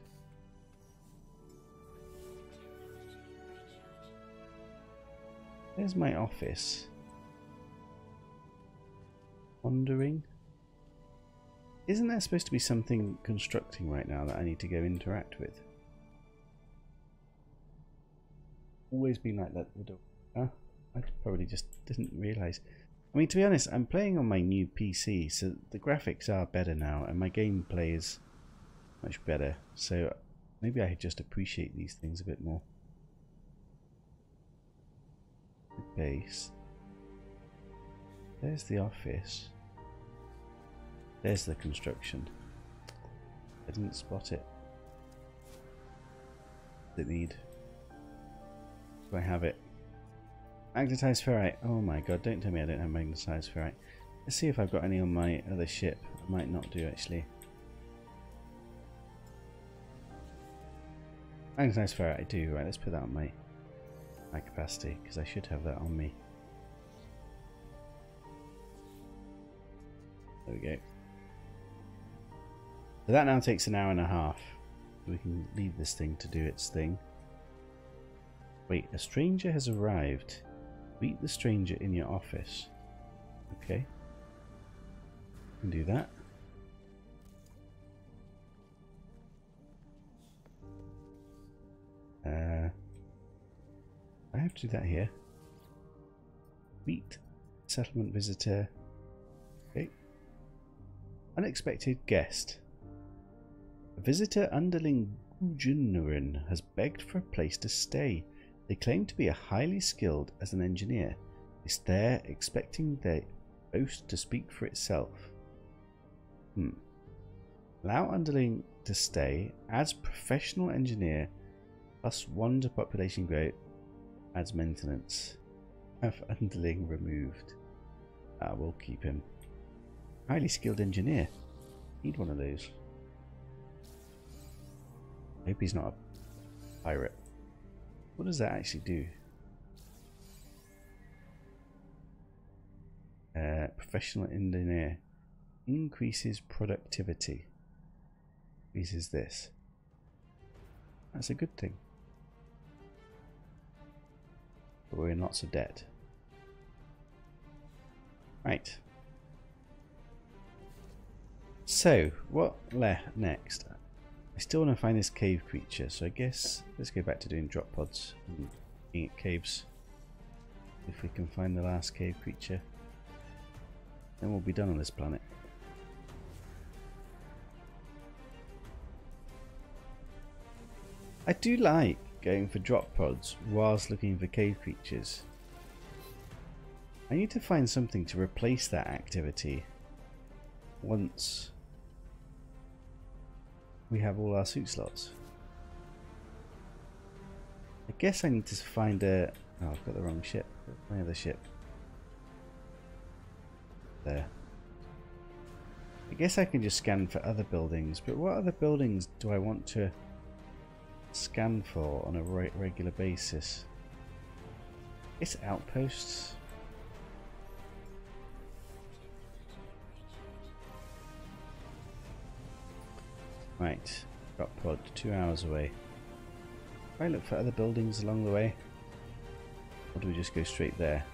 There's my office. Wondering. Isn't there supposed to be something constructing right now that I need to go interact with? Always been like that with huh? I probably just didn't realise. I mean, to be honest, I'm playing on my new PC, so the graphics are better now, and my gameplay is much better. So maybe I could just appreciate these things a bit more. The base. There's the office. There's the construction. I didn't spot it. It need? Do I have it? Magnetized ferrite. Oh my god, don't tell me I don't have magnetized ferrite. Let's see if I've got any on my other ship. I might not do actually. Magnetized ferrite, I do. Right, let's put that on my, my capacity, because I should have that on me. There we go. So that now takes an hour and a half. We can leave this thing to do its thing. Wait, a stranger has arrived. Meet the stranger in your office. Okay. Can do that. I have to do that here. Meet settlement visitor. Okay. Unexpected guest. A visitor underling Gujunnurin has begged for a place to stay. They claim to be a highly skilled as an engineer. Is there expecting their boast to speak for itself. Hmm. Allow underling to stay as professional engineer Plus one to population growth adds maintenance. Have underling removed. Ah, we'll keep him. Highly skilled engineer. Need one of those. Hope he's not a pirate. What does that actually do? Uh, professional engineer increases productivity. Increases this. That's a good thing. But we're in lots of debt. Right. So, what next? I still want to find this cave creature, so I guess let's go back to doing drop pods and looking at caves. If we can find the last cave creature, then we'll be done on this planet. I do like going for drop pods whilst looking for cave creatures. I need to find something to replace that activity once we have all our suit slots. I guess I need to find a... Oh, I've got the wrong ship. My other ship. There. I guess I can just scan for other buildings, but what other buildings do I want to scan for on a re regular basis? It's outposts. Right, drop pod, two hours away. If I look for other buildings along the way, or do we just go straight there?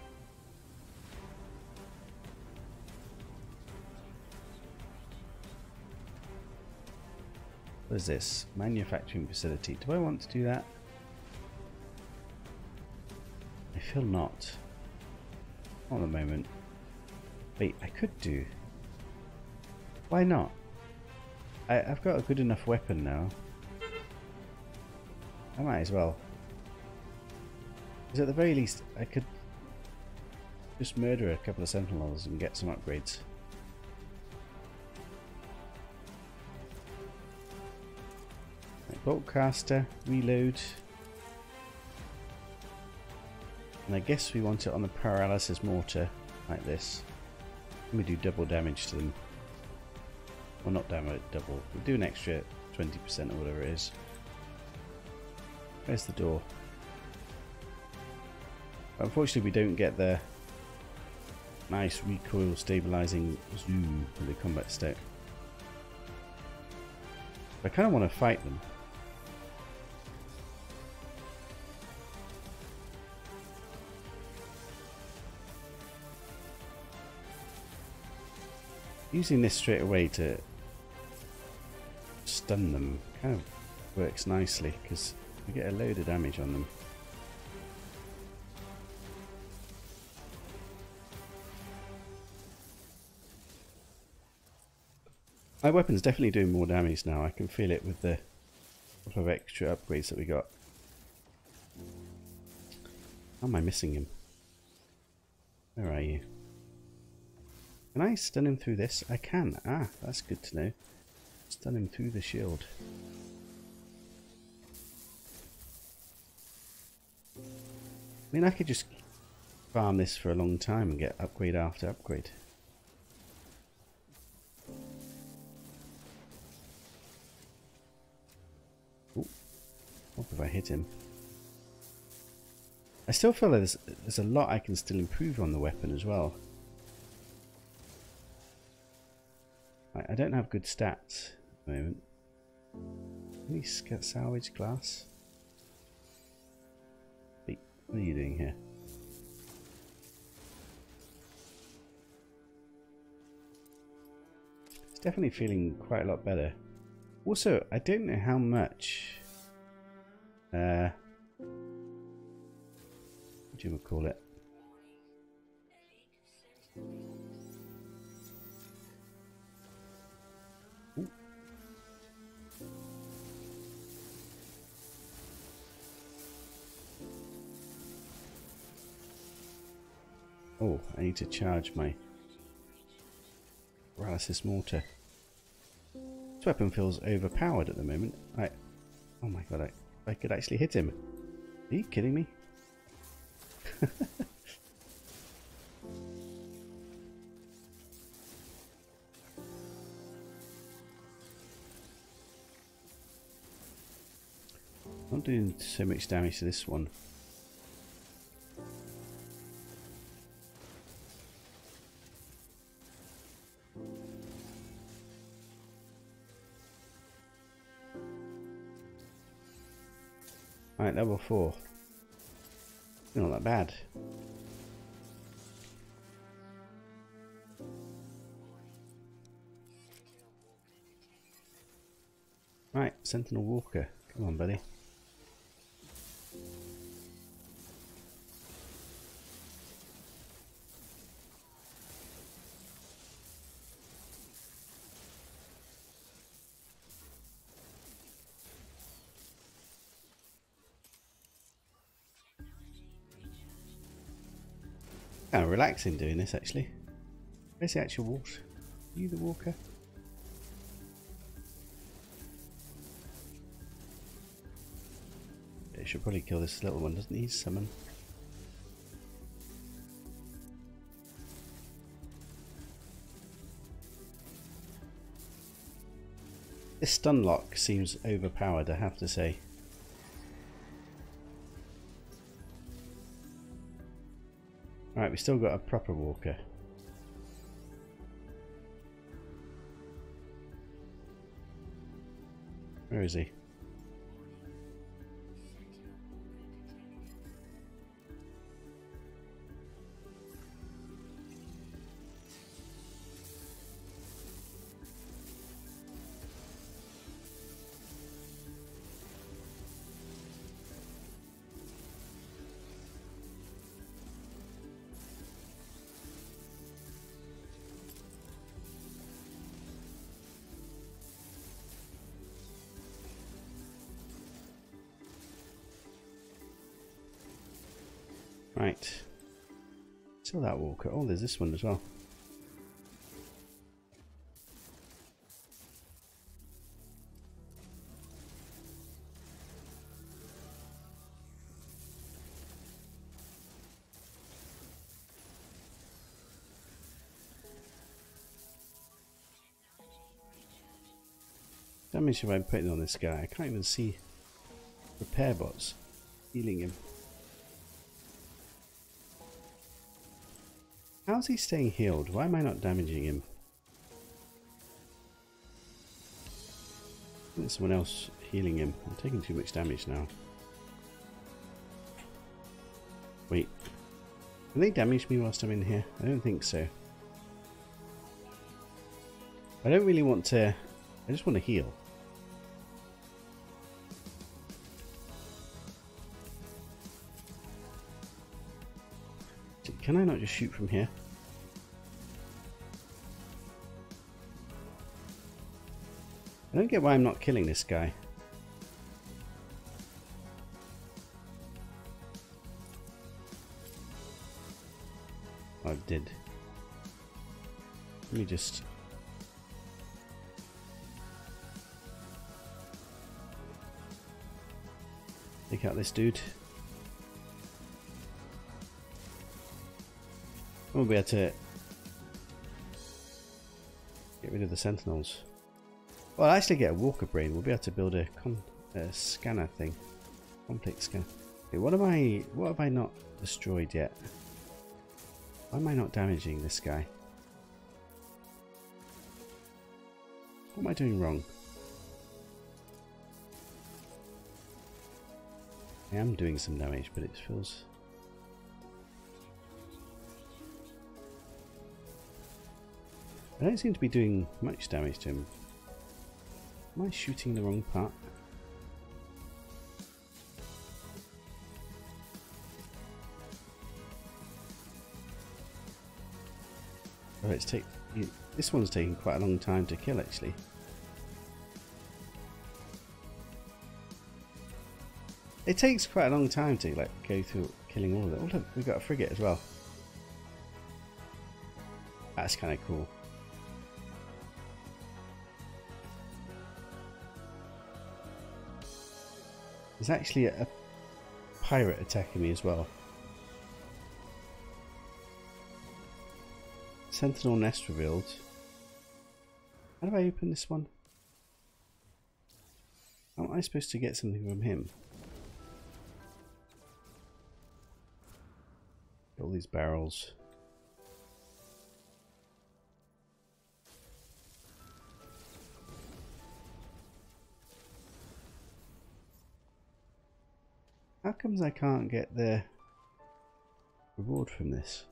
What is this? Manufacturing facility. Do I want to do that? I feel not. Not at the moment. Wait, I could do. Why not? I, have got a good enough weapon now. I might as well. Because at the very least, I could just murder a couple of sentinels and get some upgrades. Right, bolt caster, reload. And I guess we want it on the paralysis mortar, like this. Me do double damage to them. Well, not damage, double. We'll do an extra 20% or whatever it is. Where's the door? Unfortunately, we don't get the nice recoil stabilizing zoom with the combat stick. I kind of want to fight them. Using this straight away to stun them kind of works nicely because we get a load of damage on them. My weapon's definitely doing more damage now. I can feel it with the couple of extra upgrades that we got. How am I missing him? Where are you? Can I stun him through this? I can. Ah, that's good to know. Stun him through the shield. I mean, I could just farm this for a long time and get upgrade after upgrade. What if I hit him? I still feel like there's, there's a lot I can still improve on the weapon as well. Don't have good stats at the moment. Any salvage glass? Wait, what are you doing here? It's definitely feeling quite a lot better. Also, I don't know how much uh what do you call it? Oh, I need to charge my paralysis mortar. This weapon feels overpowered at the moment. I, oh my god, I, I could actually hit him. Are you kidding me? Not doing so much damage to this one. Level 4. Not that bad. Right, Sentinel Walker. Come on, buddy. Relaxing doing this actually. Where's the actual walk? Are you the walker? It should probably kill this little one, doesn't he? Summon. This stun lock seems overpowered, I have to say. Right, we still got a proper walker. Where is he? So that walker. Oh, there's this one as well. Damage if I'm putting on this guy. I can't even see repair bots healing him. How's he staying healed? Why am I not damaging him? There's someone else healing him. I'm taking too much damage now. Wait. Can they damage me whilst I'm in here? I don't think so. I don't really want to... I just want to heal. Can I not just shoot from here? I don't get why I'm not killing this guy. Oh, I did. Let me just... Take out this dude. We'll be able to get rid of the sentinels. Well, I'll actually get a walker brain. We'll be able to build a, a scanner thing. Complex scanner. Okay, what am I what have I not destroyed yet? Why am I not damaging this guy? What am I doing wrong? I am doing some damage, but it feels I don't seem to be doing much damage to him. Am I shooting the wrong part? Oh, it's take this one's taking quite a long time to kill actually. It takes quite a long time to like go through killing all of them. Oh look, we've got a frigate as well. That's kind of cool. There's actually a, pirate attacking me as well. Sentinel nest revealed. How do I open this one? How am I supposed to get something from him? All these barrels. Comes I can't get the reward from this?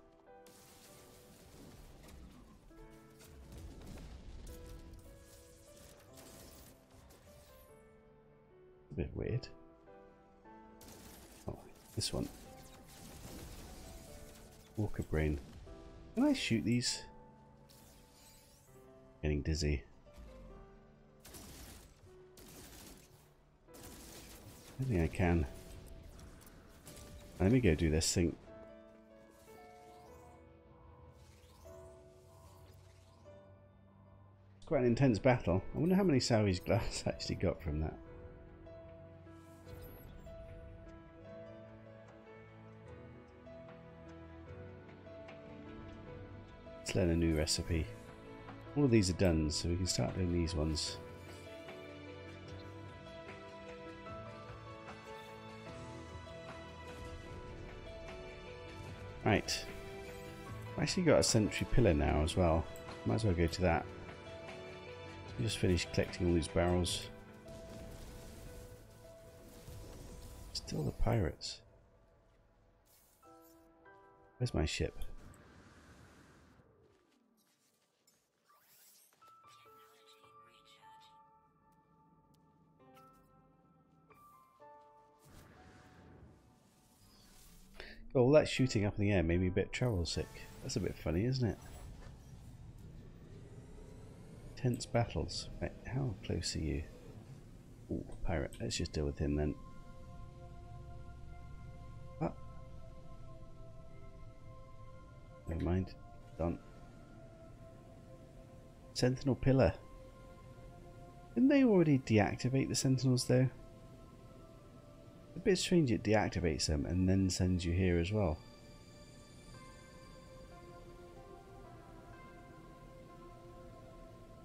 A bit weird. Oh, this one. Walker brain. Can I shoot these? Getting dizzy. I think I can. Let me go do this thing. It's quite an intense battle. I wonder how many salvage glass actually got from that. Let's learn a new recipe. All of these are done, so we can start doing these ones. Right. I've actually got a sentry pillar now as well. Might as well go to that. Just finished collecting all these barrels. Still the pirates. Where's my ship? Oh, all that shooting up in the air made me a bit travel sick. That's a bit funny, isn't it? Tense battles. Right, how close are you? Oh, pirate. Let's just deal with him then. Ah. Never mind. Done. Sentinel pillar. Didn't they already deactivate the sentinels though? A bit strange it deactivates them and then sends you here as well.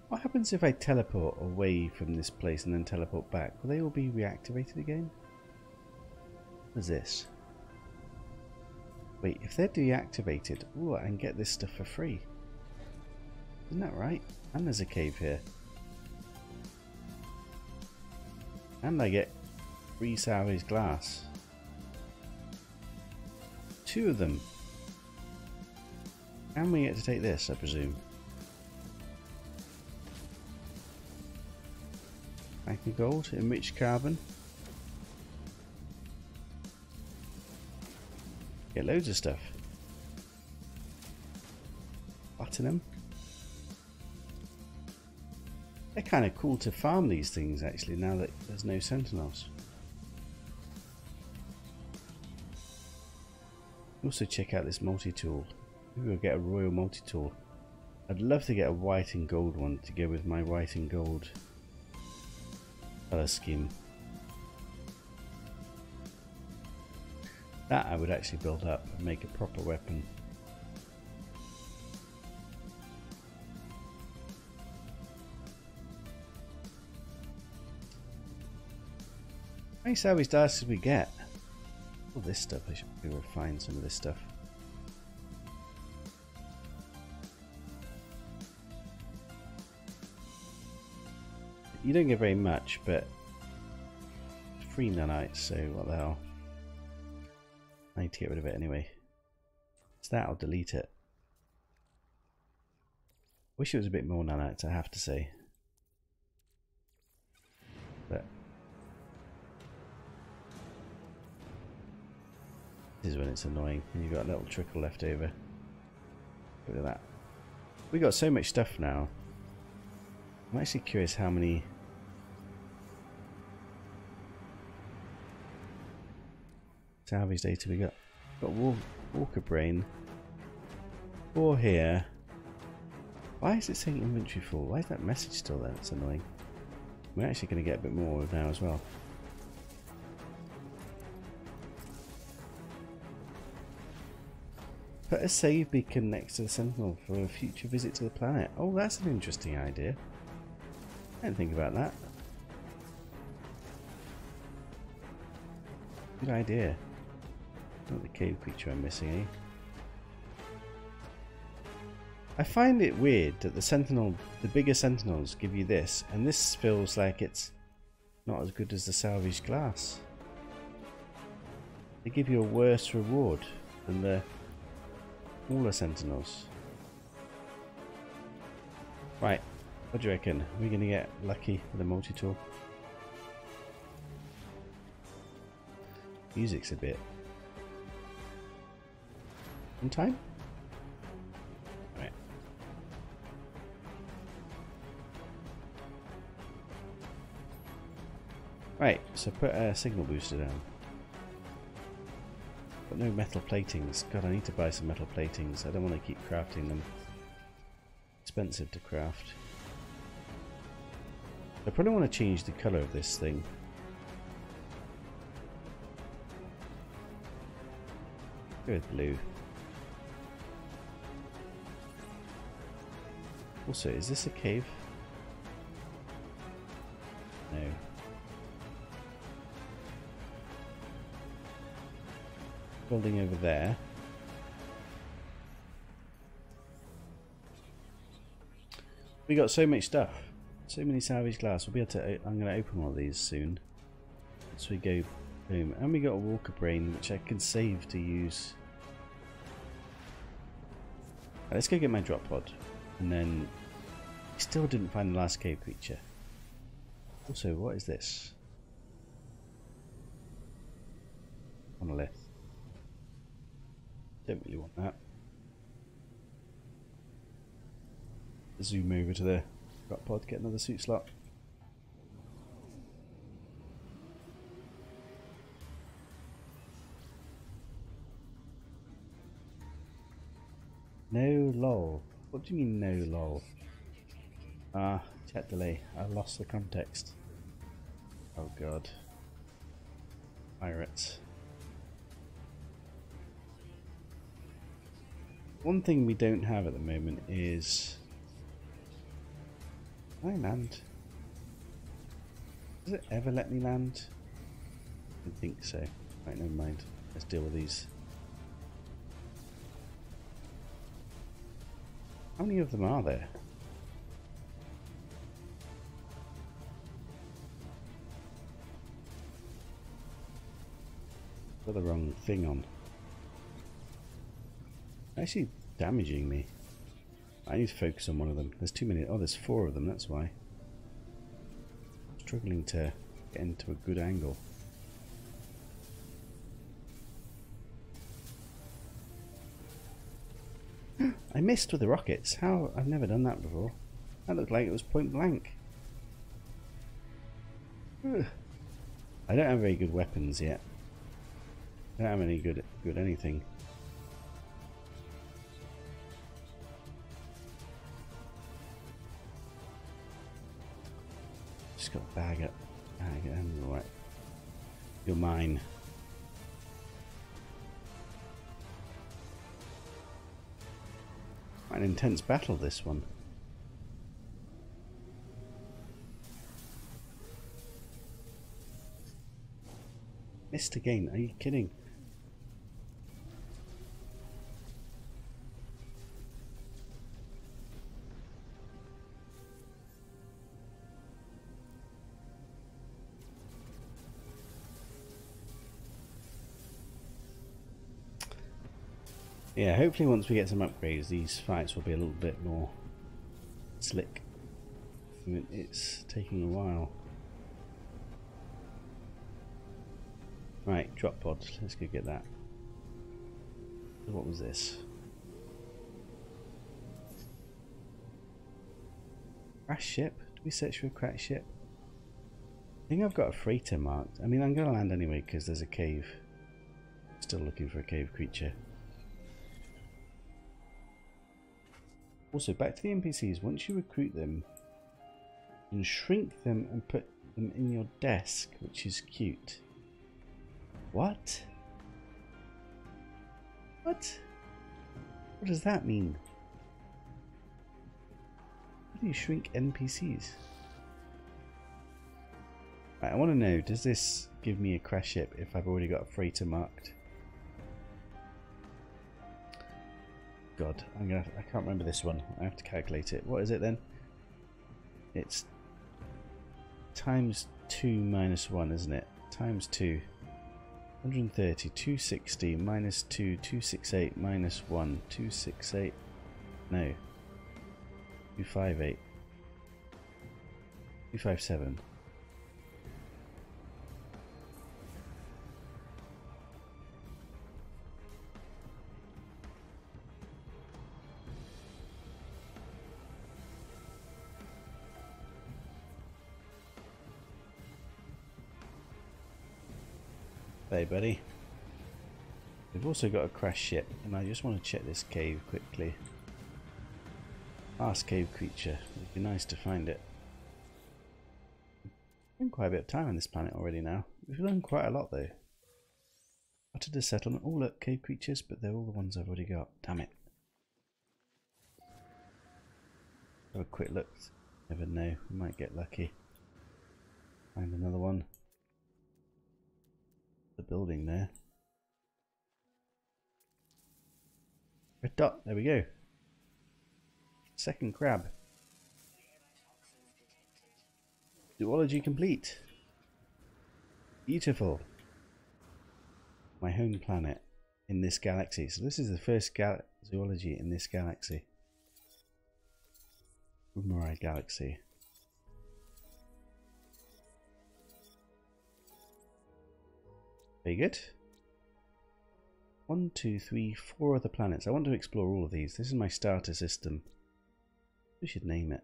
What happens if I teleport away from this place and then teleport back? Will they all be reactivated again? What is this? Wait, if they're deactivated, ooh, I can get this stuff for free. Isn't that right? And there's a cave here. And I get Three salvage glass. Two of them. And we get to take this, I presume. Magna gold, enriched carbon. Get loads of stuff. Platinum. They're kind of cool to farm these things actually now that there's no sentinels. Also check out this multi-tool. Maybe we'll get a royal multi-tool. I'd love to get a white and gold one to go with my white and gold colour scheme. That I would actually build up and make a proper weapon. How many dice did we get? All this stuff, I should refine some of this stuff. You don't get very much, but free nanites, so what the hell. I need to get rid of it anyway. It's that, I'll delete it. Wish it was a bit more nanites, I have to say. But This is when it's annoying. You've got a little trickle left over. Look at that. We got so much stuff now. I'm actually curious how many salvage data we got. Got Walker Brain. Four here. Why is it saying inventory full? Why is that message still there? That's annoying. We're actually going to get a bit more now as well. Put a save beacon next to the Sentinel for a future visit to the planet. Oh, that's an interesting idea. I didn't think about that. Good idea. Not the cave creature I'm missing, eh? I find it weird that the Sentinel, the bigger Sentinels give you this, and this feels like it's not as good as the salvaged glass. They give you a worse reward than the smaller Sentinels. Right, what do you reckon? We're we going to get lucky with the multi-tool? Music's a bit... In time? Right. Right, so put a signal booster down. Got no metal platings. God, I need to buy some metal platings. I don't want to keep crafting them. Expensive to craft. I probably want to change the colour of this thing. Go with blue. Also, is this a cave? Building over there. We got so much stuff. So many salvage glass. We'll be able to. I'm going to open one of these soon. So we go boom, and we got a walker brain, which I can save to use. Right, let's go get my drop pod, and then still didn't find the last cave creature. Also, what is this? Monolith. Don't really want that. Zoom over to the drop pod, to get another suit slot. No lol. What do you mean no lol? Ah, chat delay. I lost the context. Oh god. Pirates. One thing we don't have at the moment is I land? Does it ever let me land? I don't think so. Right, never mind. Let's deal with these. How many of them are there? Got the wrong thing on. Actually damaging me. I need to focus on one of them. There's too many. Oh, there's four of them, that's why. Struggling to get into a good angle. I missed with the rockets. How? I've never done that before. That looked like it was point blank. I don't have very good weapons yet. I don't have any good good anything. Got to bag it. Bag in. Right. You're mine. Quite an intense battle, this one. Missed again. Are you kidding? Yeah, hopefully once we get some upgrades, these fights will be a little bit more slick. I mean, it's taking a while. Right, drop pod. Let's go get that. What was this? Crash ship? Do we search for a crash ship? I think I've got a freighter marked. I mean, I'm going to land anyway because there's a cave. Still looking for a cave creature. Also, back to the NPCs. Once you recruit them, you can shrink them and put them in your desk, which is cute. What? What? What does that mean? How do you shrink NPCs? Right, I want to know, does this give me a crash ship if I've already got a freighter marked? God, I'm gonna. I can't remember this one. I have to calculate it. What is it then? It's times two minus one, isn't it? Times two. 130, 260 minus 2, 268 minus 1, 268, no, 258, 257. Hey buddy. We've also got a crash ship and I just want to check this cave quickly. Last cave creature. It'd be nice to find it. Spent quite a bit of time on this planet already now. We've learned quite a lot though. Uttered a settlement. Oh look, cave creatures, but they're all the ones I've already got. Damn it. Have a quick look. Never know. We might get lucky. Find another one the building there. Red dot, there we go. Second crab. Zoology complete. Beautiful. My home planet in this galaxy. So this is the first zoology in this galaxy. Umarai Galaxy. Very good. One, two, three, four other planets. I want to explore all of these. This is my starter system. We should name it.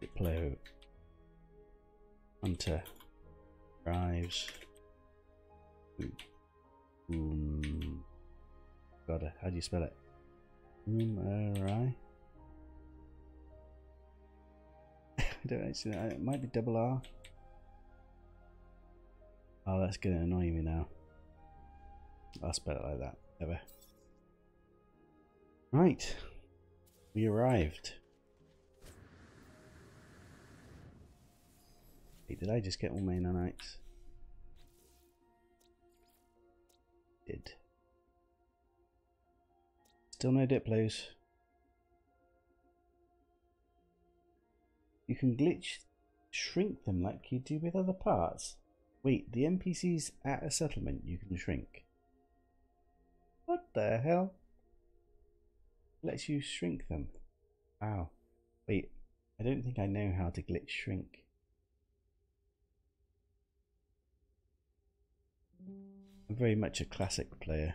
Diplo. Hunter. Drives. Boom. God, how do you spell it? Boom, I don't actually know. It might be double R. Oh, that's going to annoy me now. I'll spell it like that. Ever. Right. We arrived. Did I just get all my nanites? Did. Still no diplos. You can glitch shrink them like you do with other parts. Wait, the NPCs at a settlement you can shrink. What the hell? Lets you shrink them. Wow. Wait, I don't think I know how to glitch shrink. I'm very much a classic player.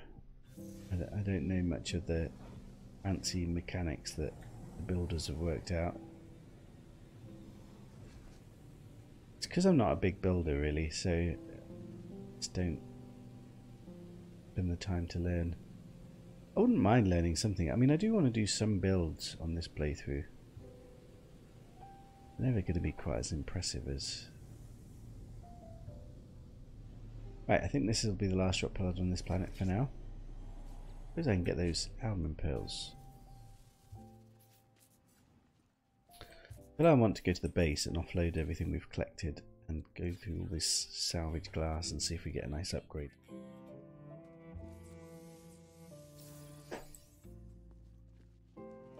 I don't know much of the fancy mechanics that the builders have worked out. It's because I'm not a big builder really, so just don't spend the time to learn. I wouldn't mind learning something. I mean, I do want to do some builds on this playthrough. They're never going to be quite as impressive as... Right, I think this will be the last drop pod on this planet for now. I Suppose I can get those albumen pearls. But I want to go to the base and offload everything we've collected and go through all this salvage glass and see if we get a nice upgrade.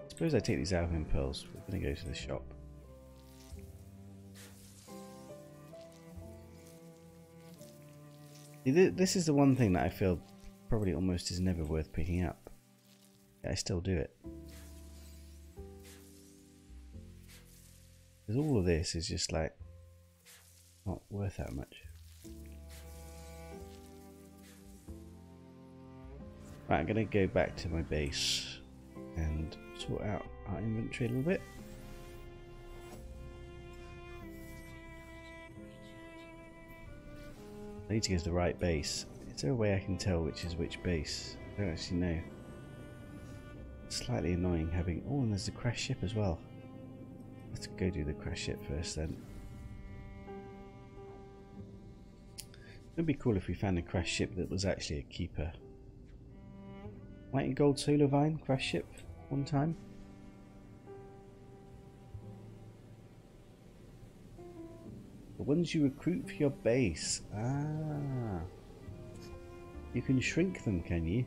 Suppose I take these alchemy pearls. We're going to go to the shop. This is the one thing that I feel probably almost is never worth picking up. I still do it. Because all of this is just like not worth that much. Right, I'm going to go back to my base and sort out our inventory a little bit. I need to go to the right base. Is there a way I can tell which is which base? I don't actually know. It's slightly annoying having... Oh, and there's a crash ship as well. Let's go do the crash ship first then. It'd be cool if we found a crash ship that was actually a keeper. White and gold solar vine crash ship one time. The ones you recruit for your base. Ah. You can shrink them, can you?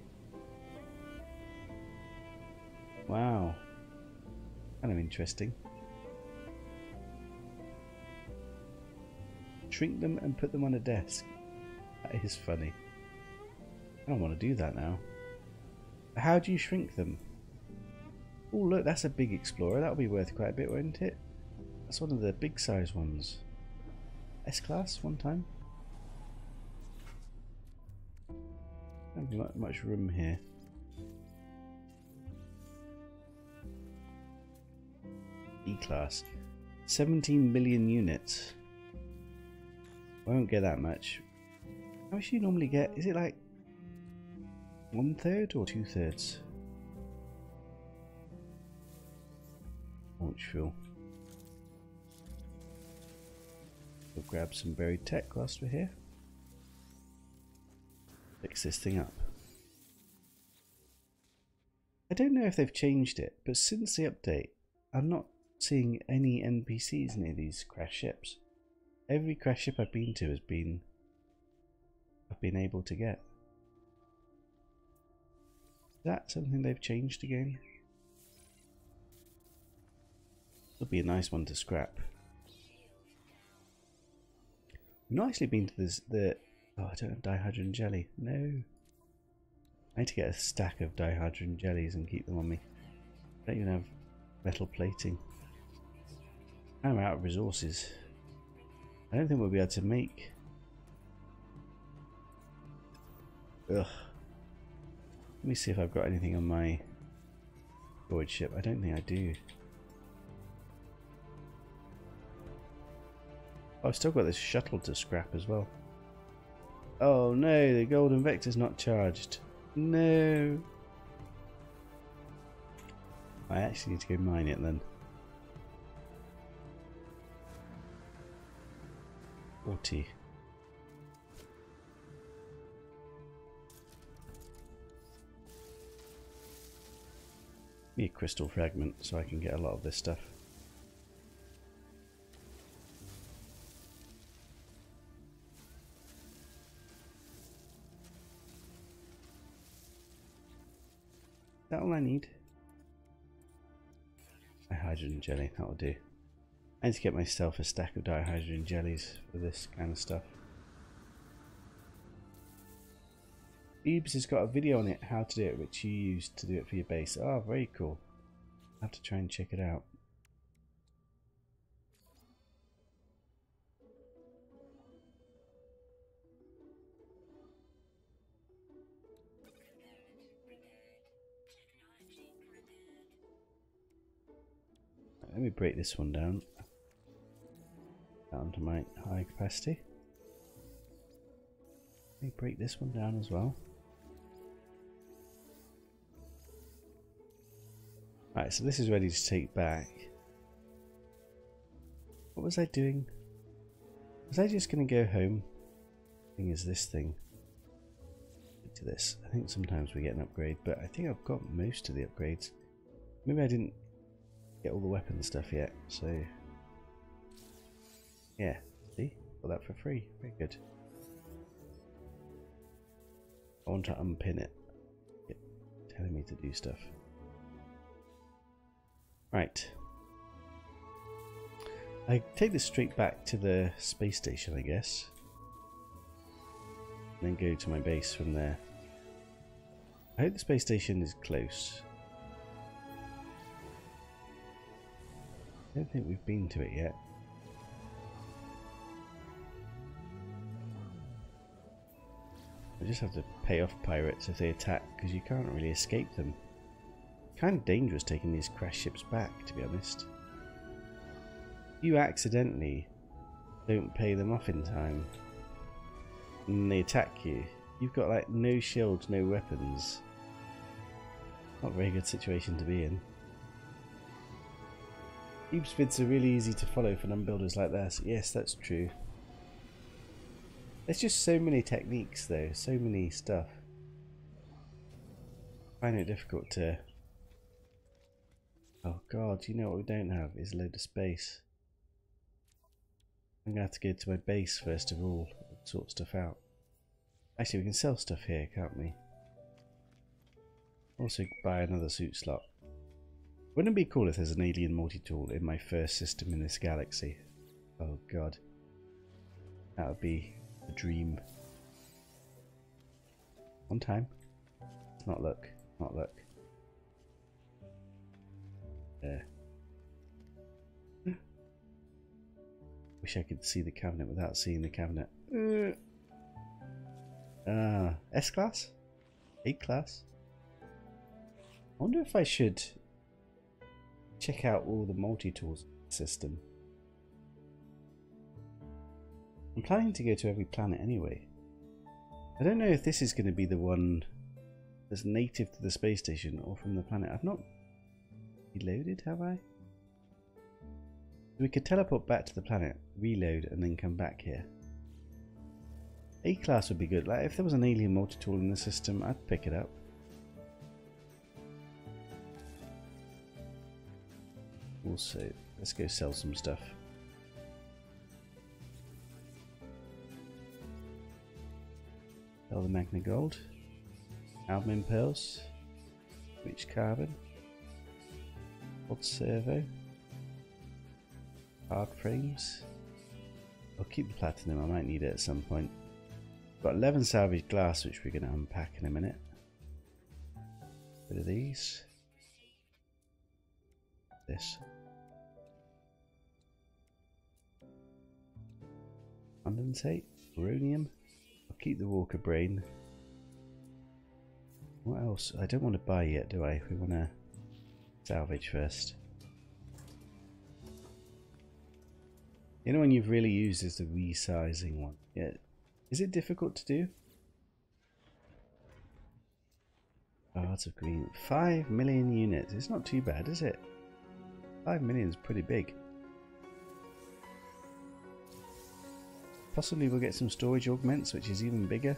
Wow. Kind of interesting. Shrink them and put them on a desk. That is funny. I don't want to do that now. How do you shrink them? Oh look, that's a big Explorer. That'll be worth quite a bit, won't it? That's one of the big size ones. S-Class one time? Not much room here. E-Class. 17 million units. I won't get that much. How much do you normally get? Is it like one third or two thirds? Launch fuel. We'll grab some buried tech whilst we're here. Fix this thing up. I don't know if they've changed it, but since the update, I'm not seeing any NPCs near these crash ships. Every crash ship I've been to has been I've been able to get. Is that something they've changed again? Would be a nice one to scrap. I've not actually been to this the oh I don't have dihydrogen jelly. No. I need to get a stack of dihydrogen jellies and keep them on me. I don't even have metal plating. I'm out of resources. I don't think we'll be able to make Ugh. Let me see if I've got anything on my void ship. I don't think I do. Oh, I've still got this shuttle to scrap as well. Oh no, the golden vector's not charged. No. I actually need to go mine it then. 40. me a crystal fragment so I can get a lot of this stuff. that all I need? A hydrogen jelly, that'll do. I need to get myself a stack of dihydrogen jellies for this kind of stuff. Ebes has got a video on it, how to do it, which you used to do it for your base. Oh, very cool. i have to try and check it out. Let me break this one down. Down to my high capacity. Let me break this one down as well. Right, so this is ready to take back. What was I doing? Was I just going to go home? Thing is this thing. To this. I think sometimes we get an upgrade, but I think I've got most of the upgrades. Maybe I didn't get all the weapon stuff yet, so... Yeah, see? Got that for free. Very good. I want to unpin it. telling me to do stuff. Right. I take this straight back to the space station, I guess. And then go to my base from there. I hope the space station is close. I don't think we've been to it yet. I just have to pay off pirates if they attack because you can't really escape them. Kind of dangerous taking these crash ships back, to be honest. You accidentally don't pay them off in time and they attack you. You've got like no shields, no weapons. Not a very good situation to be in. Deep are really easy to follow for non-builders like this. Yes, that's true. There's just so many techniques though, so many stuff. I find it difficult to Oh god, you know what we don't have is a load of space. I'm going to have to go to my base first of all and sort stuff out. Actually, we can sell stuff here, can't we? Also buy another suit slot. Wouldn't it be cool if there's an alien multi-tool in my first system in this galaxy? Oh god. That would be a dream. One time. Not look. Not look. There. Wish I could see the cabinet without seeing the cabinet. Ah, uh, S class? A class? I wonder if I should check out all the multi-tools system. I'm planning to go to every planet anyway. I don't know if this is going to be the one that's native to the space station or from the planet. I've not reloaded, have I? We could teleport back to the planet, reload, and then come back here. A-class would be good. Like if there was an alien multi-tool in the system, I'd pick it up. Also, let's go sell some stuff. Sell the Magna Gold. Albumen Pearls. Rich Carbon. Odd Servo. Hard Frames. I'll keep the Platinum, I might need it at some point. Got 11 salvage glass which we're going to unpack in a minute. Bit of these. This. Condensate. Uranium. Keep the Walker Brain. What else? I don't want to buy yet, do I? We want to salvage first. The only one you've really used is the resizing one. Yeah. Is it difficult to do? Hearts of Green. Five million units. It's not too bad, is it? Five million is pretty big. Possibly we'll get some storage augments, which is even bigger.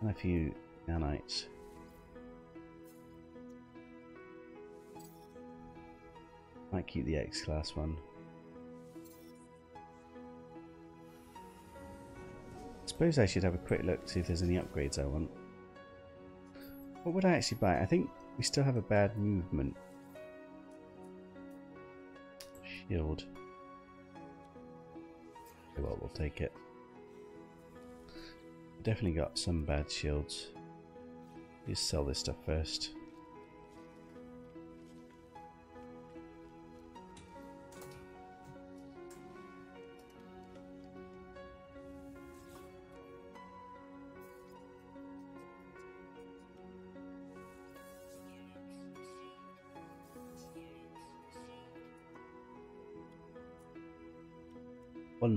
And a few nanites. Might keep the X-Class one. suppose I should have a quick look to see if there's any upgrades I want. What would I actually buy? I think we still have a bad movement. Shield. Well, we'll take it. Definitely got some bad shields. Let's sell this stuff first.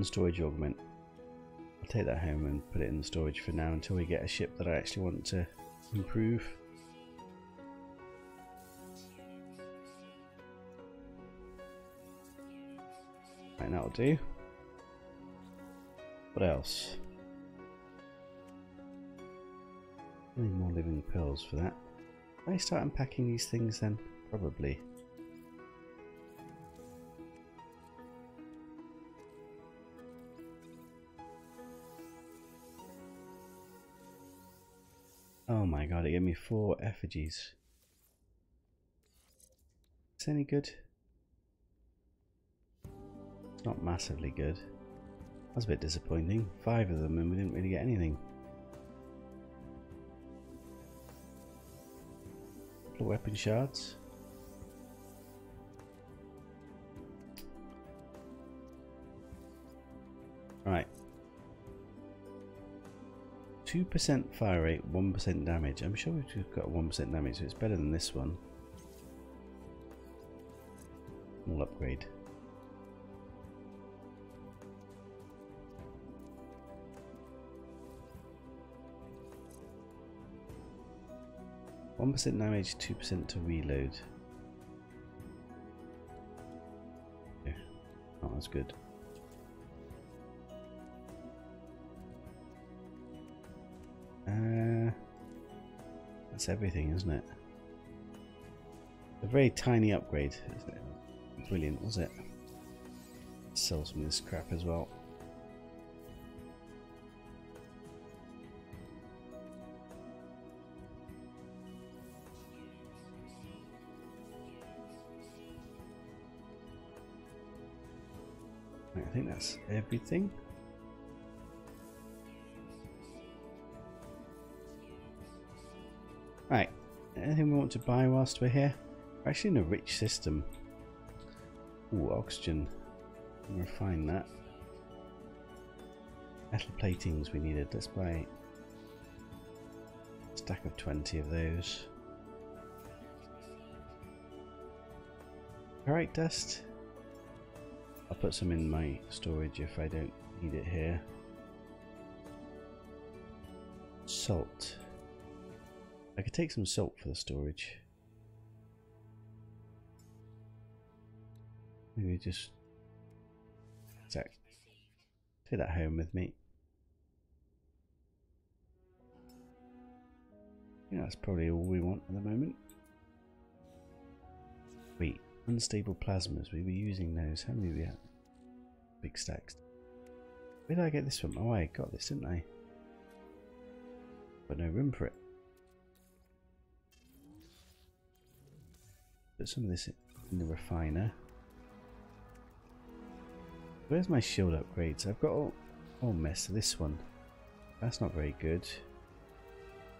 Storage augment. I'll take that home and put it in the storage for now until we get a ship that I actually want to improve. Right, now that'll do. What else? Need more living pearls for that. Can I start unpacking these things then? Probably. Oh my god, it gave me four effigies. Is any good? It's not massively good. That's a bit disappointing. Five of them and we didn't really get anything. Weapon shards. 2% fire rate, 1% damage. I'm sure we've got 1% damage, so it's better than this one. We'll upgrade. One percent damage, two percent to reload. Yeah, oh, that's good. that's everything, isn't it? A very tiny upgrade. Brilliant, was it? Sell some of this crap as well. I think that's everything. Right, anything we want to buy whilst we're here? We're actually in a rich system. Ooh, oxygen. Refine that. Metal platings we needed. Let's buy a stack of 20 of those. Alright, dust. I'll put some in my storage if I don't need it here. Salt. I could take some salt for the storage. Maybe just take that home with me. Yeah, that's probably all we want at the moment. Wait, unstable plasmas. We were using those. How many we have? Big stacks. Where did I get this from? Oh, I got this, didn't I? But no room for it. Put some of this in the refiner. Where's my shield upgrades? I've got all, all mess. This one. That's not very good.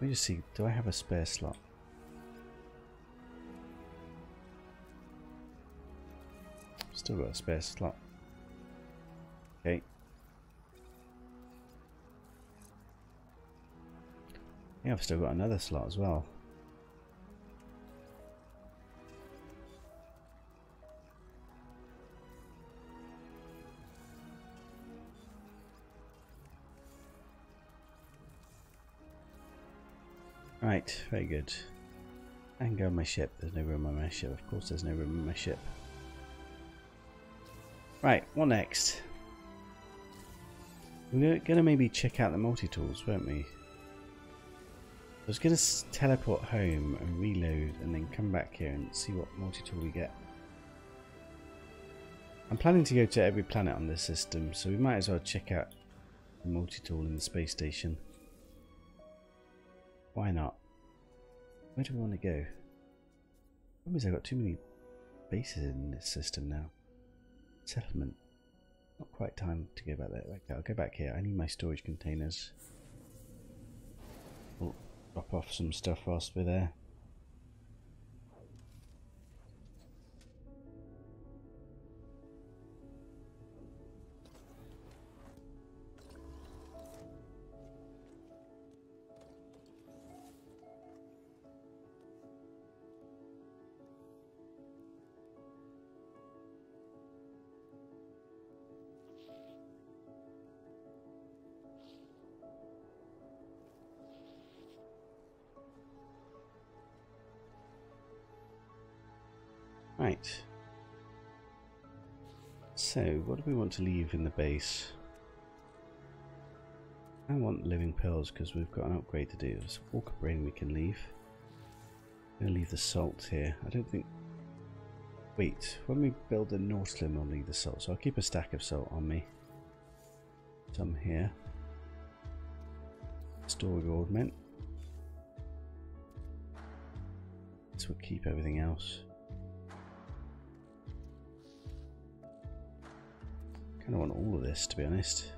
Let me just see. Do I have a spare slot? Still got a spare slot. Okay. Yeah, I've still got another slot as well. Right, very good. Can go on my ship. There's no room on my ship. Of course there's no room on my ship. Right, what next? We're going to maybe check out the multi-tools, weren't we? I was going to teleport home and reload and then come back here and see what multi-tool we get. I'm planning to go to every planet on this system, so we might as well check out the multi-tool in the space station. Why not? Where do we want to go? Problem is I've got too many bases in this system now. Settlement. Not quite time to go back there. Okay, I'll go back here. I need my storage containers. We'll drop off some stuff whilst we're there. What do we want to leave in the base? I want living pearls because we've got an upgrade to do. There's walker brain we can leave. I'm going to leave the salt here. I don't think... Wait, when we build the Nautilon I'll leave the salt. So I'll keep a stack of salt on me. Some here. Storage augment. This will keep everything else. Kind of want all of this, to be honest.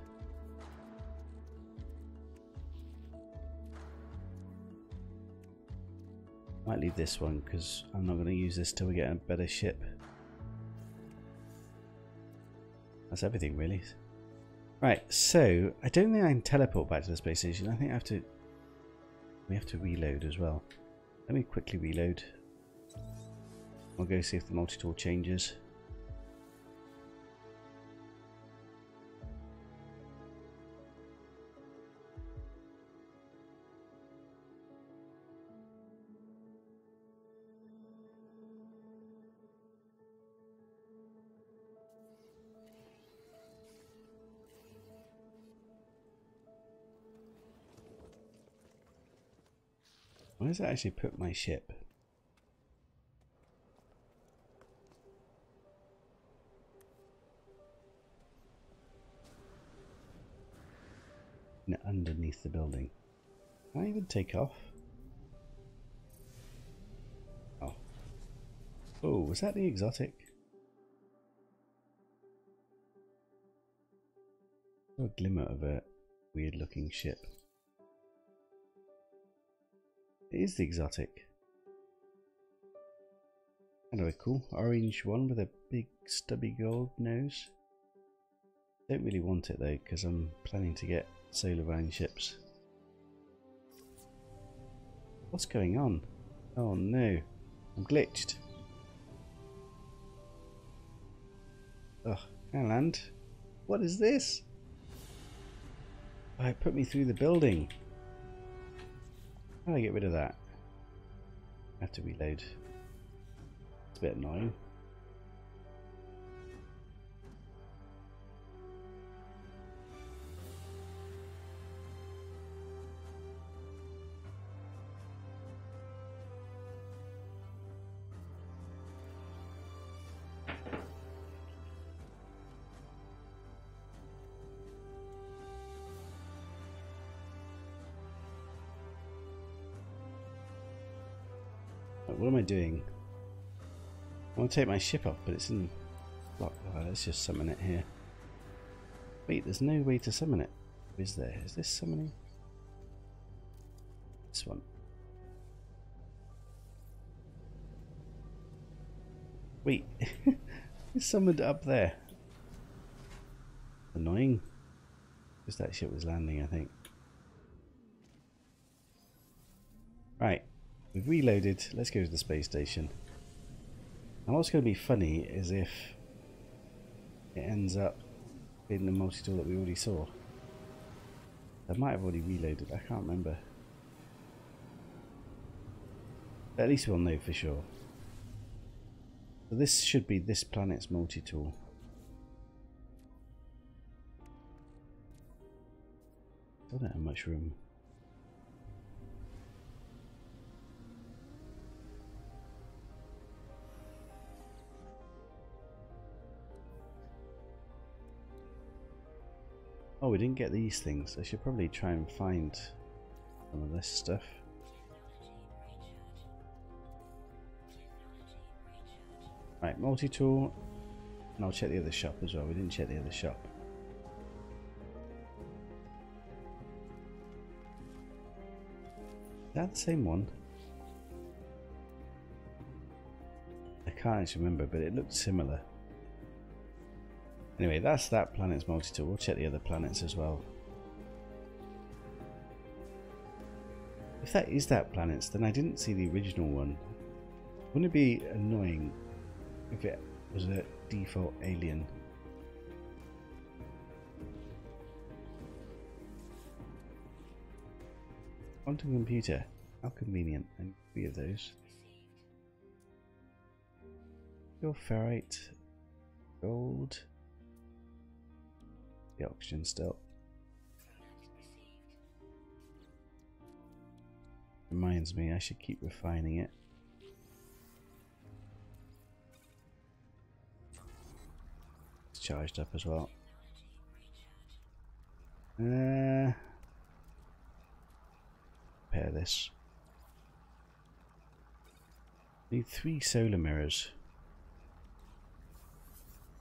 Might leave this one because I'm not going to use this till we get a better ship. That's everything really. Right, so I don't think I can teleport back to the space station. I think I have to. We have to reload as well. Let me quickly reload. We'll go see if the multi-tool changes. Where does it actually put my ship? No, underneath the building. Can I even take off? Oh. Oh, was that the exotic? A glimmer of a weird looking ship. It is the exotic. Kind of a cool orange one with a big stubby gold nose. Don't really want it though because I'm planning to get solar vine ships. What's going on? Oh no, I'm glitched. Ugh, can land? What is this? Oh, it put me through the building. How do I get rid of that? I have to reload. It's a bit annoying. Doing? I want to take my ship off, but it's in. Oh, let's just summon it here. Wait, there's no way to summon it. Is there? Is this summoning? This one. Wait, it's summoned up there. Annoying. Because that ship was landing, I think. Right, we've reloaded. Let's go to the space station. And what's going to be funny is if it ends up being the multi-tool that we already saw. I might have already reloaded, I can't remember. But at least we'll know for sure. So this should be this planet's multi-tool. I don't have much room. Oh, we didn't get these things. I should probably try and find some of this stuff. Right, multi-tool. And I'll check the other shop as well. We didn't check the other shop. Is that the same one? I can't actually remember, but it looked similar. Anyway, that's that planet's multi-tool. We'll check the other planets as well. If that is that planet's, then I didn't see the original one. Wouldn't it be annoying if it was a default alien? Quantum computer. How convenient. And three of those. Your ferrite. Gold the oxygen still. Reminds me I should keep refining it. It's charged up as well. Uh, pair this. Need three solar mirrors.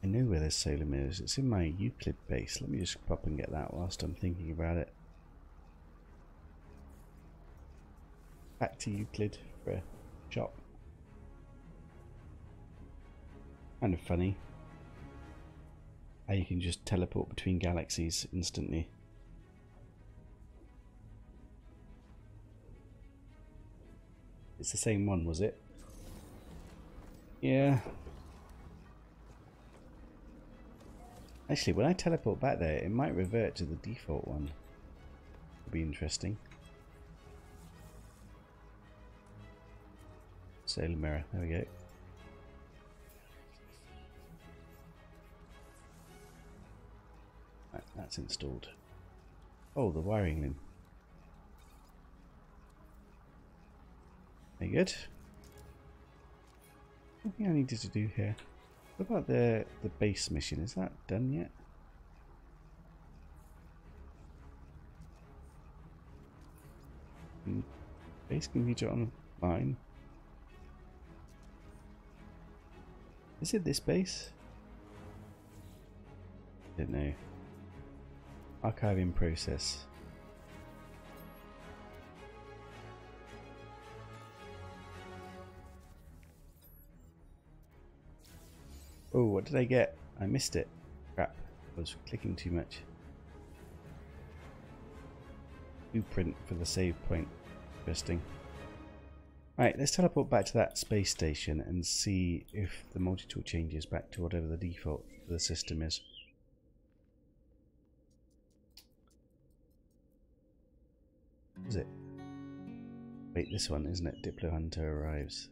I know where this solar is. It's in my Euclid base. Let me just pop and get that whilst I'm thinking about it. Back to Euclid for a shop. Kind of funny how you can just teleport between galaxies instantly. It's the same one, was it? Yeah, Actually, when I teleport back there, it might revert to the default one. It'll be interesting. Solar mirror, there we go. Right, that's installed. Oh, the wiring loom. Very good. Nothing I needed to do here. What about the, the base mission? Is that done yet? Hmm. Base computer online. Is it this base? I don't know. Archiving process. Oh, what did I get? I missed it. Crap. I was clicking too much. Blueprint for the save point. Interesting. Right, let's teleport back to that space station and see if the multi-tool changes back to whatever the default for the system is. Is it? Wait, this one, isn't it? Diplo Hunter arrives.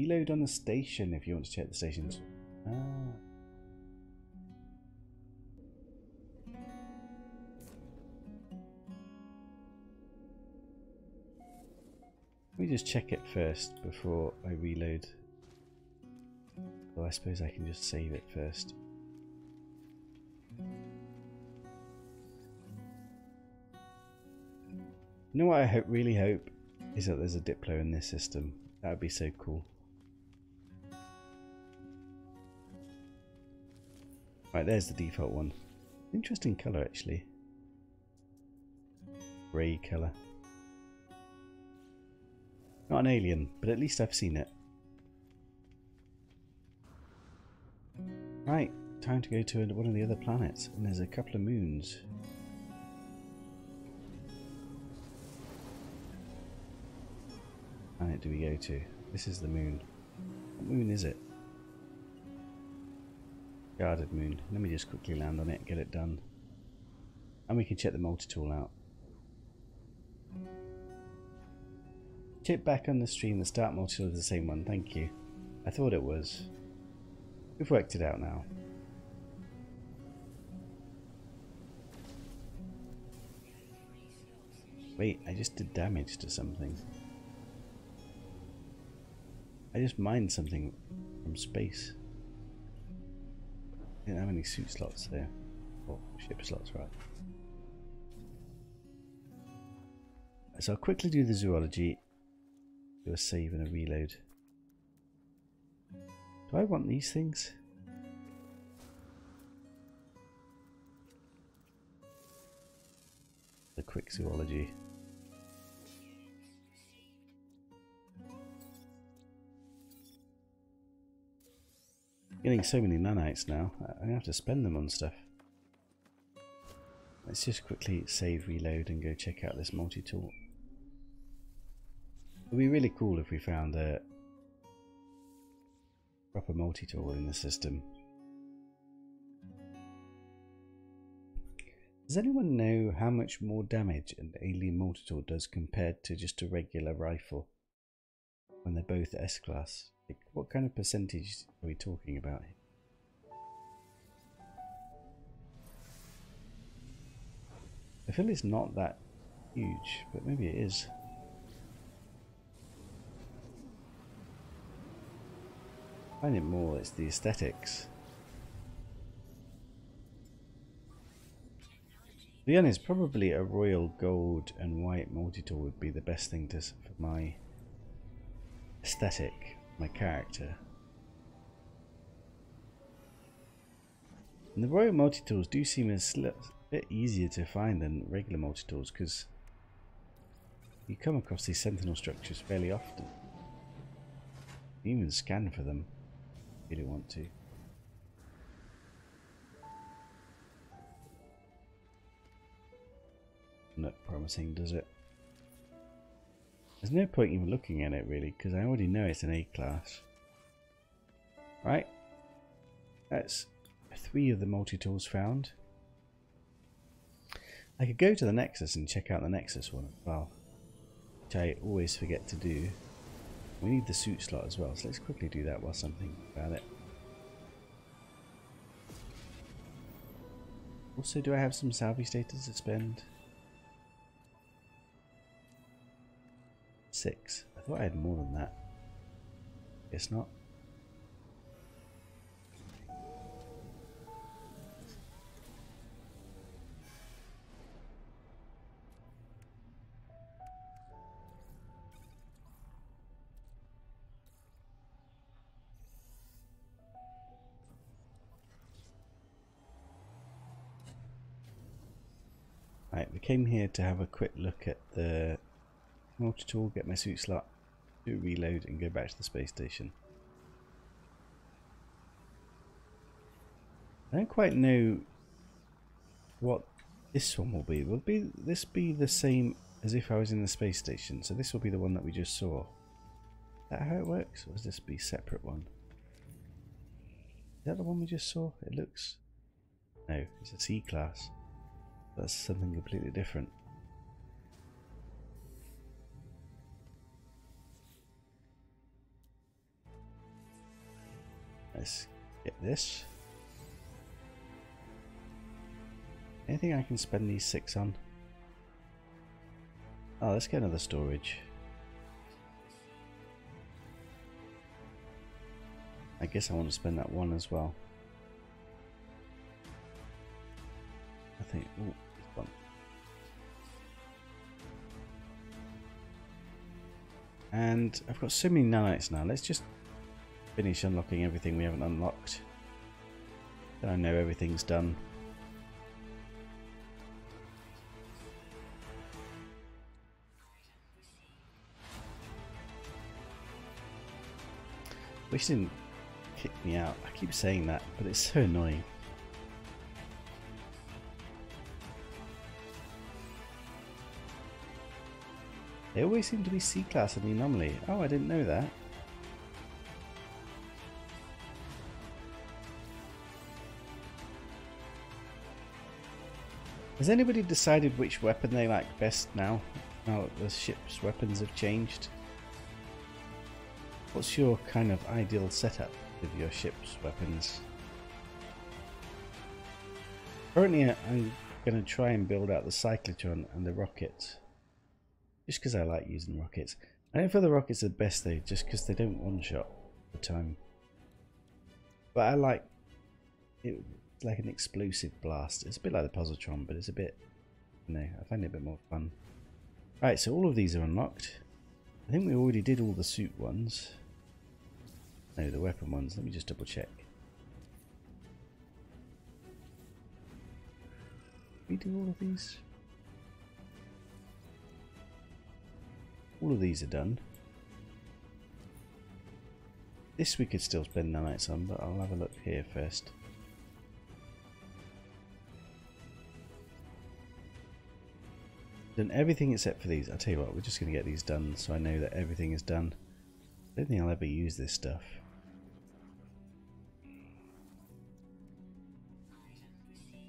Reload on the station if you want to check the stations. Ah. Let me just check it first before I reload. Well, I suppose I can just save it first. You know what I hope, really hope is that there's a Diplo in this system. That would be so cool. Right, there's the default one. Interesting colour actually. Grey colour. Not an alien, but at least I've seen it. Right, time to go to one of the other planets, and there's a couple of moons. Planet do we go to? This is the moon. What moon is it? Guarded moon. Let me just quickly land on it, get it done. And we can check the multi-tool out. Tip back on the stream, the start multi-tool is the same one, thank you. I thought it was. We've worked it out now. Wait, I just did damage to something. I just mined something from space. Didn't have any suit slots there. Or ship slots, right. So I'll quickly do the zoology. Do a save and a reload. Do I want these things? The quick zoology. Getting so many nanites now, gonna have to spend them on stuff. Let's just quickly save, reload and go check out this multi-tool. It would be really cool if we found a proper multi-tool in the system. Does anyone know how much more damage an alien multi-tool does compared to just a regular rifle when they're both S-class? Like, what kind of percentage are we talking about here? I feel it's not that huge, but maybe it is. I find it more, it's the aesthetics. To be honest, probably a royal gold and white multi-tool would be the best thing to for my aesthetic my character. And the royal multi-tools do seem a bit easier to find than regular multi-tools because you come across these sentinel structures fairly often. You even scan for them if you don't want to. Not promising, does it? There's no point even looking at it really, because I already know it's an A class. Right? That's three of the multi-tools found. I could go to the Nexus and check out the Nexus one as well. Which I always forget to do. We need the suit slot as well, so let's quickly do that while something about it. Also, do I have some salvage data to spend? six. I thought I had more than that. It's not. Right, we came here to have a quick look at the multi-tool, get my suit slot, do reload and go back to the space station. I don't quite know what this one will be. Will be this be the same as if I was in the space station? So this will be the one that we just saw. Is that how it works? Or does this be separate one? Is that the one we just saw? It looks... No, it's a C-class. That's something completely different. Let's get this. Anything I can spend these six on? Oh, let's get another storage. I guess I want to spend that one as well. I think, oh, this one. And I've got so many nanites now. Let's just finish unlocking everything we haven't unlocked. I know everything's done. Wish didn't kick me out. I keep saying that, but it's so annoying. They always seem to be C-class in the anomaly. Oh, I didn't know that. Has anybody decided which weapon they like best now? Now that the ship's weapons have changed? What's your kind of ideal setup with your ship's weapons? Currently I'm going to try and build out the cyclotron and the rocket. Just because I like using rockets. I don't feel the rockets are the best though, just because they don't one-shot the time. But I like it like an explosive blast. It's a bit like the Positron, but it's a bit, you know, I find it a bit more fun. Right, so all of these are unlocked. I think we already did all the suit ones. No, the weapon ones. Let me just double check. we do all of these? All of these are done. This we could still spend nanites on, but I'll have a look here first. Done everything except for these. I'll tell you what, we're just going to get these done so I know that everything is done. I don't think I'll ever use this stuff.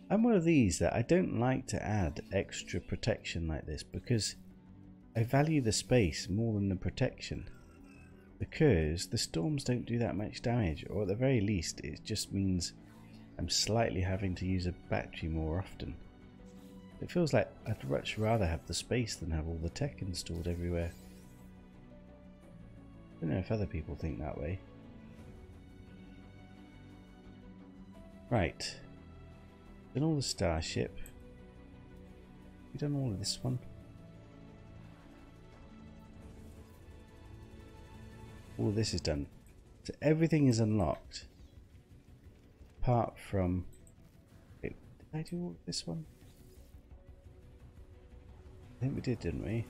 I'm one of these that I don't like to add extra protection like this because I value the space more than the protection. Because the storms don't do that much damage, or at the very least, it just means I'm slightly having to use a battery more often. It feels like I'd much rather have the space than have all the tech installed everywhere. I don't know if other people think that way. Right, Done all the starship. We done all of this one. All of this is done. So everything is unlocked. Apart from... Wait, did I do this one? I think we did, didn't we?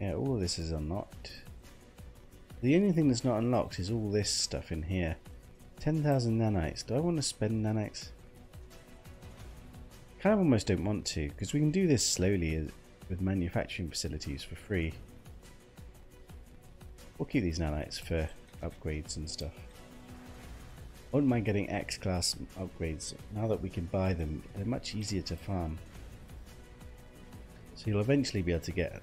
Yeah, all of this is unlocked. The only thing that's not unlocked is all this stuff in here. 10,000 nanites. Do I want to spend nanites? kind of almost don't want to because we can do this slowly with manufacturing facilities for free. We'll keep these nanites for upgrades and stuff. I wouldn't mind getting X-class upgrades. Now that we can buy them, they're much easier to farm. So you'll eventually be able to get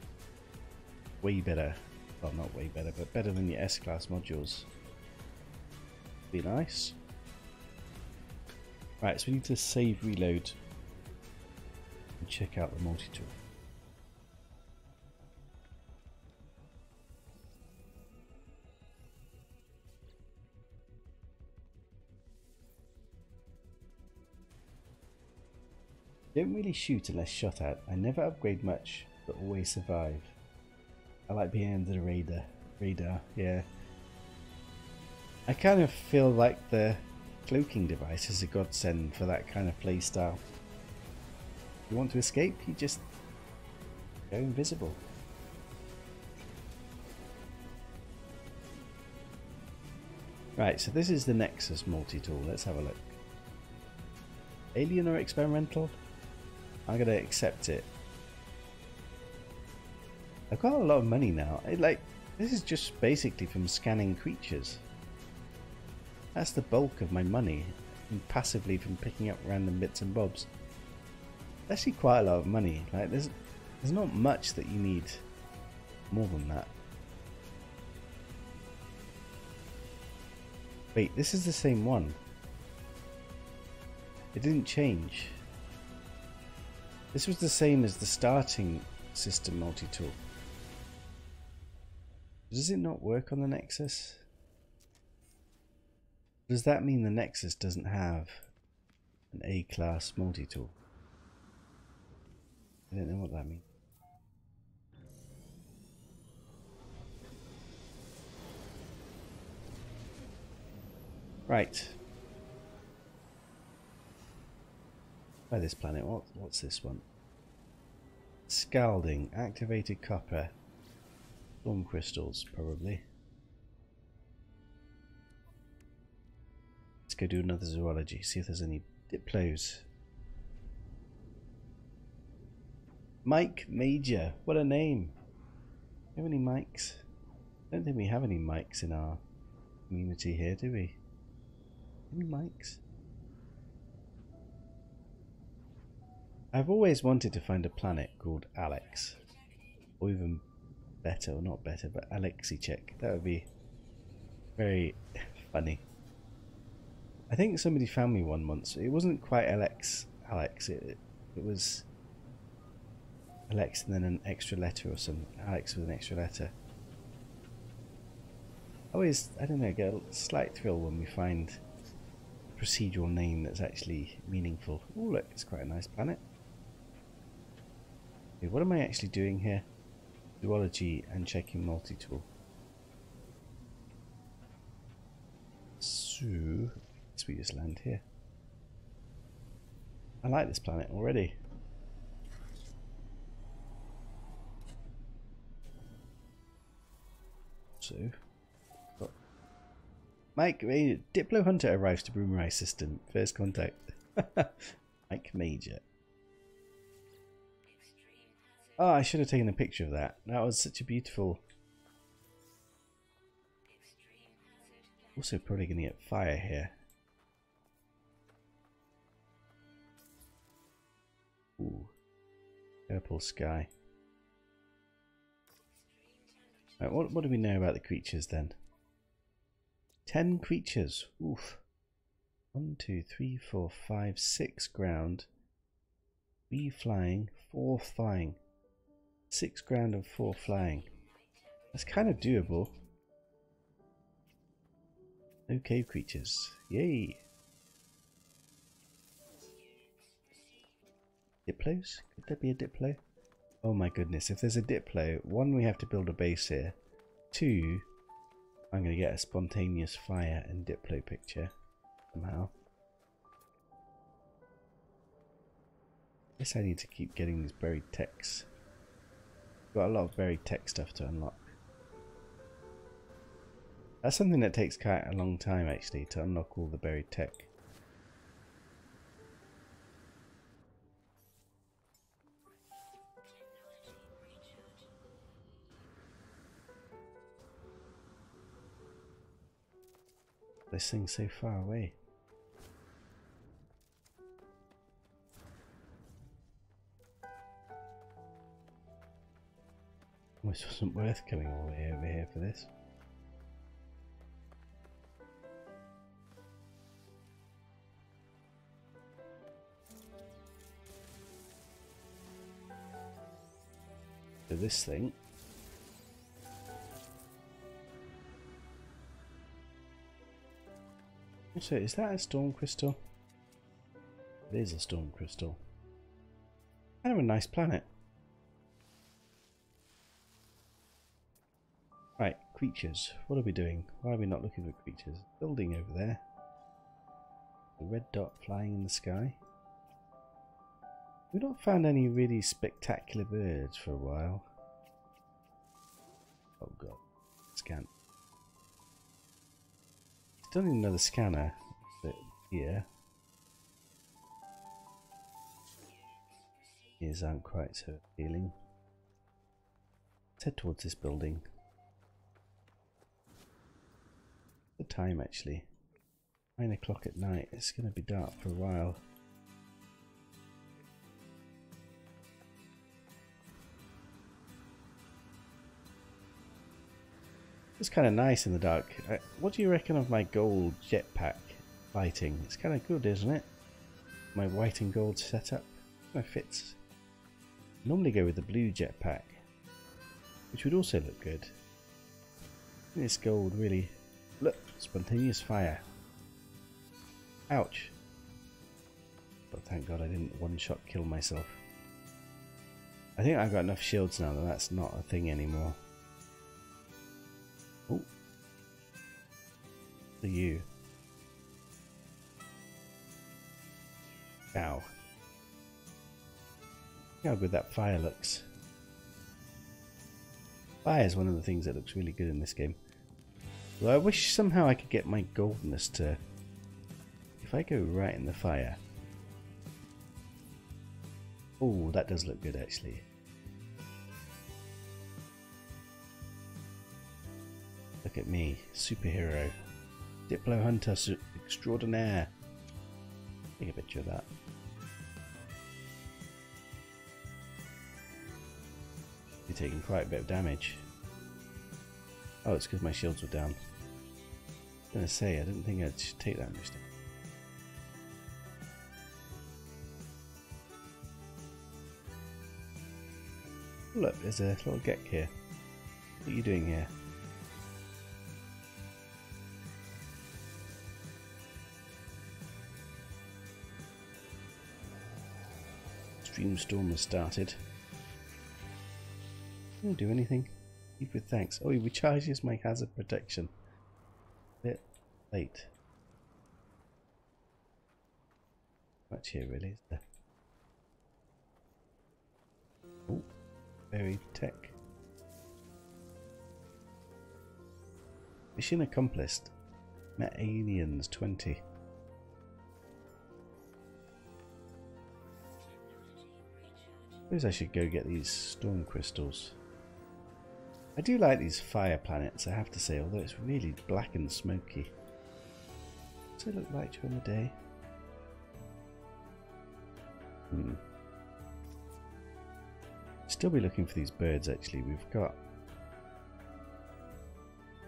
way better, well not way better, but better than your S-class modules. Be nice. Right, so we need to save reload and check out the multi-tool. Don't really shoot unless shot at. I never upgrade much, but always survive. I like being under the radar. Radar, yeah. I kind of feel like the cloaking device is a godsend for that kind of playstyle. you want to escape, you just go invisible. Right, so this is the Nexus multi-tool. Let's have a look. Alien or experimental? I'm gonna accept it. I've got a lot of money now. Like, this is just basically from scanning creatures. That's the bulk of my money, and passively from picking up random bits and bobs. Actually, quite a lot of money. Like, there's there's not much that you need more than that. Wait, this is the same one. It didn't change. This was the same as the starting system multi-tool. Does it not work on the Nexus? Does that mean the Nexus doesn't have an A-class multi-tool? I don't know what that means. Right. By this planet, what what's this one? Scalding, activated copper, storm crystals, probably. Let's go do another zoology, see if there's any diplos. Mike Major, what a name! Do have any mics? I don't think we have any mics in our community here, do we? Any mics? I've always wanted to find a planet called Alex. Or even better, or not better, but Alexicek. That would be very funny. I think somebody found me one once. It wasn't quite Alex. Alex. It, it was Alex and then an extra letter or something. Alex with an extra letter. I Always, I don't know, get a slight thrill when we find a procedural name that's actually meaningful. Oh look, it's quite a nice planet. What am I actually doing here? Zoology and checking multi-tool. So, we just land here. I like this planet already. So, Mike, Diplo Hunter arrives to Boomerang system. First contact. Mike Major. Oh, I should have taken a picture of that. That was such a beautiful... Also probably going to get fire here. Ooh. Purple sky. Right, what, what do we know about the creatures then? Ten creatures. Oof. One, two, three, four, five, six ground. Three flying, four flying. Six ground and four flying. That's kind of doable. No cave creatures. Yay! Diplos? Could there be a Diplo? Oh my goodness, if there's a Diplo, one, we have to build a base here. Two, I'm going to get a spontaneous fire and Diplo picture somehow. Guess I need to keep getting these buried techs. Got a lot of buried tech stuff to unlock. That's something that takes quite a long time actually to unlock all the buried tech. This thing's so far away. Almost wasn't worth coming all the way over here for this. So this thing So is that a storm crystal? It is a storm crystal. Kind of a nice planet. Creatures. What are we doing? Why are we not looking for creatures? Building over there. The red dot flying in the sky. We've not found any really spectacular birds for a while. Oh god. Scan. Still need another scanner. But here. Ears aren't quite so appealing. Let's head towards this building. The time actually. Nine o'clock at night. It's going to be dark for a while. It's kind of nice in the dark. Uh, what do you reckon of my gold jetpack lighting? It's kind of good, isn't it? My white and gold setup. Kind of fits. Normally go with the blue jetpack, which would also look good. This gold really... Spontaneous fire. Ouch. But thank god I didn't one-shot kill myself. I think I've got enough shields now that that's not a thing anymore. Oh. For you. Ow. Look how good that fire looks. Fire is one of the things that looks really good in this game. Well, I wish somehow I could get my goldness to... If I go right in the fire... Oh, that does look good actually. Look at me, superhero. Diplo Hunter extraordinaire. Take a picture of that. You're taking quite a bit of damage. Oh, it's because my shields were down. To say, I didn't think I'd take that much damage. Look, there's a little Gek here. What are you doing here? Dreamstorm has started. Didn't do anything. Keep with thanks. Oh, he recharges my hazard protection. Bit late. Much here really, is there? Oh, buried tech. Mission accomplished. Met aliens 20. suppose I should go get these storm crystals. I do like these fire planets, I have to say, although it's really black and smoky. What's it look like during the day? Hmm. Still be looking for these birds actually. We've got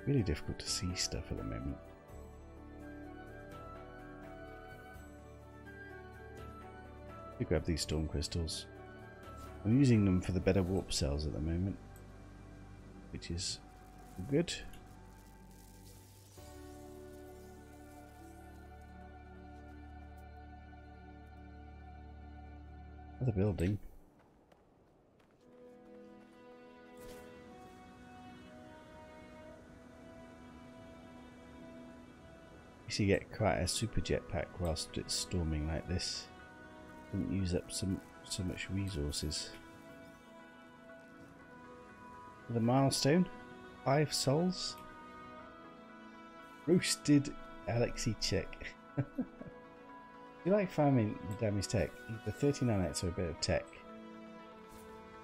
really difficult to see stuff at the moment. We grab these storm crystals. I'm using them for the better warp cells at the moment, which is good. Another building. You see get quite a super jetpack whilst it's storming like this. Doesn't use up some so much resources. The milestone, five souls. Roasted Alexei check. you like farming the damage tech? The 39x are a bit of tech.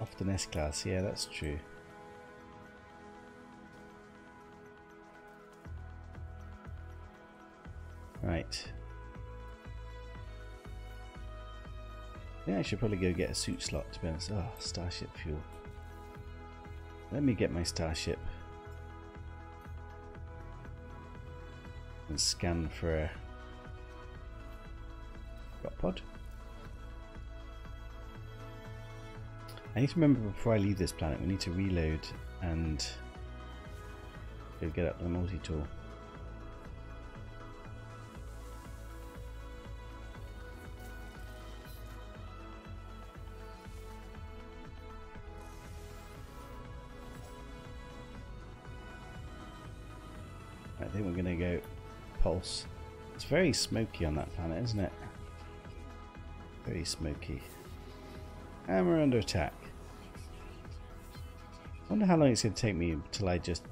Often S class, yeah, that's true. Right. Yeah, I should probably go get a suit slot to be honest. Oh, starship fuel. Let me get my starship. And scan for pod. I need to remember before I leave this planet, we need to reload and go get up the multi-tool. I think we're going to go pulse. It's very smoky on that planet, isn't it? Very smoky. And we're under attack. wonder how long it's going to take me until I just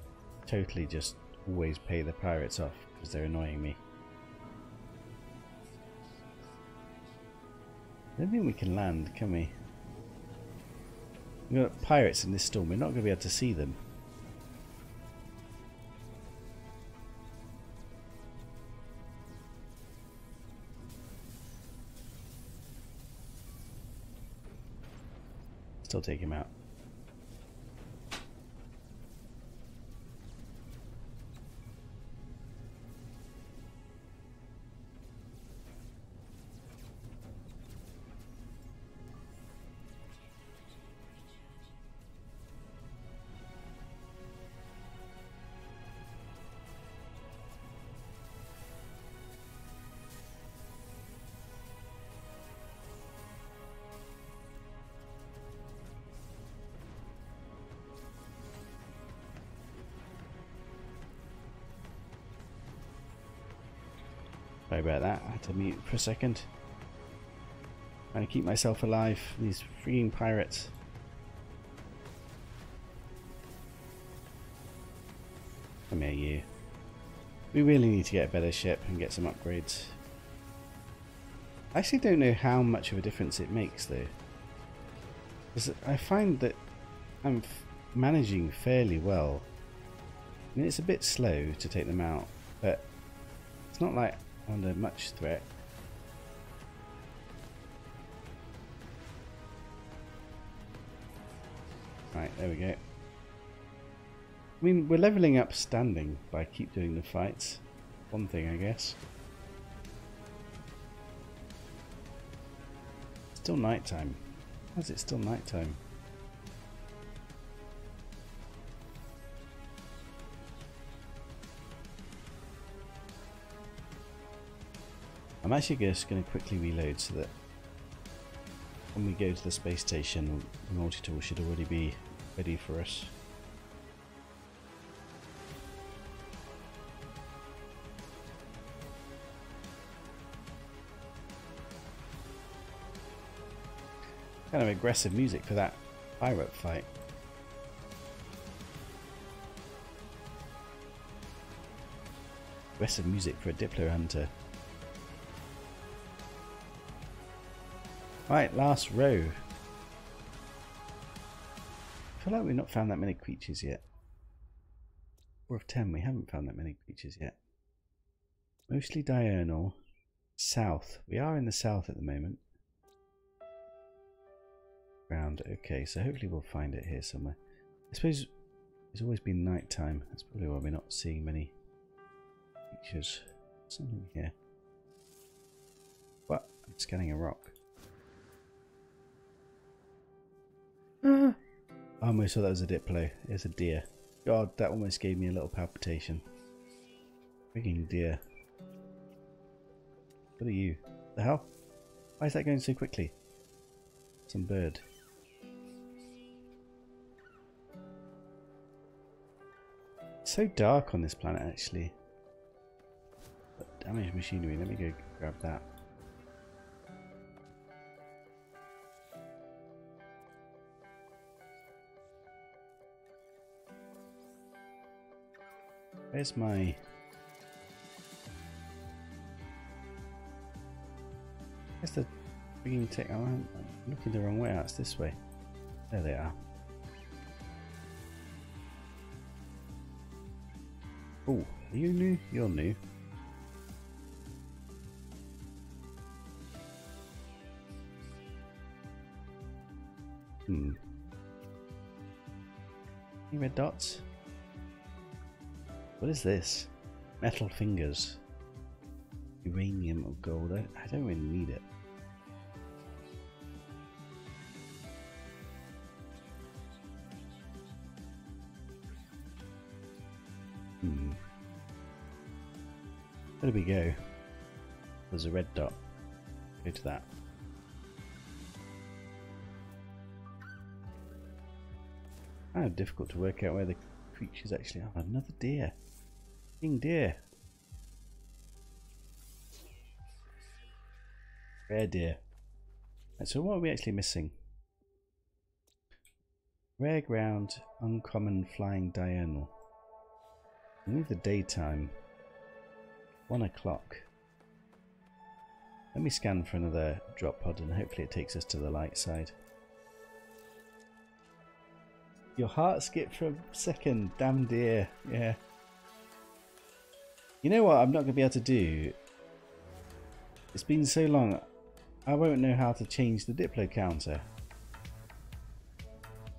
totally just always pay the pirates off because they're annoying me. I don't think we can land, can we? We've got pirates in this storm. We're not going to be able to see them. Still take him out. About that. I had to mute for a second. Trying to keep myself alive. These freaking pirates. Come here, you. We really need to get a better ship and get some upgrades. I actually don't know how much of a difference it makes, though. Because I find that I'm managing fairly well. I mean, it's a bit slow to take them out, but it's not like under much threat. Right, there we go. I mean, we're leveling up standing by keep doing the fights. One thing, I guess. Still nighttime. Is it still nighttime? I'm actually just going to quickly reload so that when we go to the space station, the multi-tool should already be ready for us. Kind of aggressive music for that pirate fight. Aggressive music for a Diplo hunter. Right, last row. I feel like we've not found that many creatures yet. Four of ten, we haven't found that many creatures yet. Mostly diurnal. South. We are in the south at the moment. Ground. Okay, so hopefully we'll find it here somewhere. I suppose it's always been night time. That's probably why we're not seeing many creatures. Something here. What? I'm scanning a rock. Almost thought that was a diplo. It's a deer. God, that almost gave me a little palpitation. Freaking deer. What are you? The hell? Why is that going so quickly? Some bird. It's so dark on this planet actually. Damaged machinery, let me go grab that. Where's my... Where's the freaking tick? I'm looking the wrong way out. It's this way. There they are. Oh, are you new? You're new. Hmm. Any red dots? What is this? Metal fingers. Uranium or gold. I, don't really need it. Hmm. Where do we go? There's a red dot. Go to that. Kind of difficult to work out where the creatures actually are. Another deer. King deer. Rare deer. Right, so what are we actually missing? Rare ground, uncommon flying diurnal. Only the daytime. One o'clock. Let me scan for another drop pod and hopefully it takes us to the light side. Your heart skipped for a second, damn deer. Yeah. You know what I'm not going to be able to do? It's been so long, I won't know how to change the Diplo counter.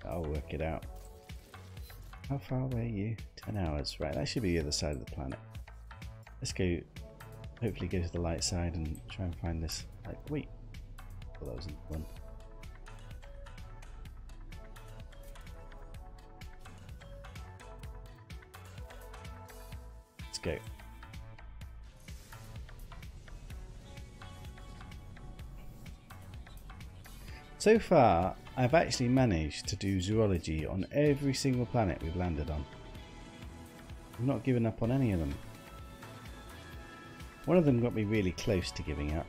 I'll work it out. How far away are you? 10 hours. Right, that should be the other side of the planet. Let's go, hopefully go to the light side and try and find this. Like, wait. Well, that wasn't one. Go. So far, I've actually managed to do zoology on every single planet we've landed on. I've not given up on any of them. One of them got me really close to giving up.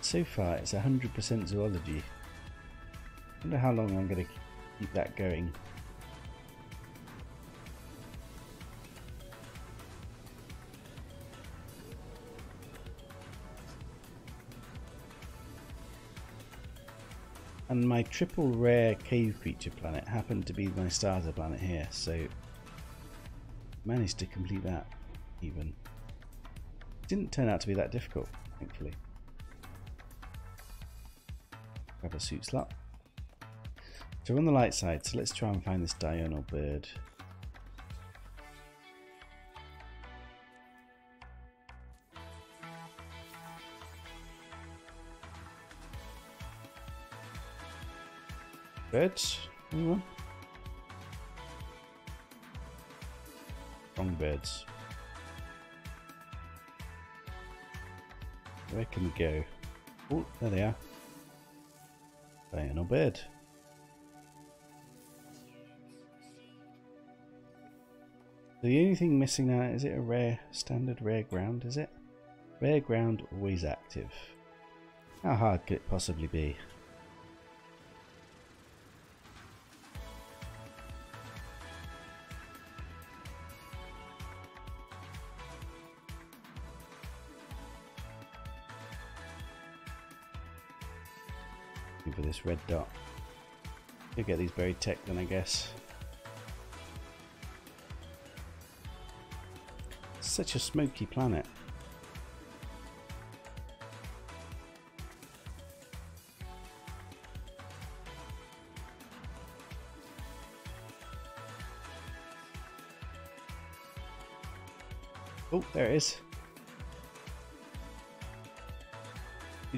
So far, it's 100% zoology. I wonder how long I'm going to keep that going. And my triple rare cave creature planet happened to be my starter planet here, so managed to complete that even. Didn't turn out to be that difficult, thankfully. Grab a suit slot. So on the light side, so let's try and find this diurnal bird. Birds? Anyone? Wrong birds. Where can we go? Oh, there they are. Diurnal bed. The only thing missing now, is it a rare, standard rare ground, is it? Rare ground always active. How hard could it possibly be? This red dot. You'll get these buried tech then I guess. Such a smoky planet. Oh, there it is.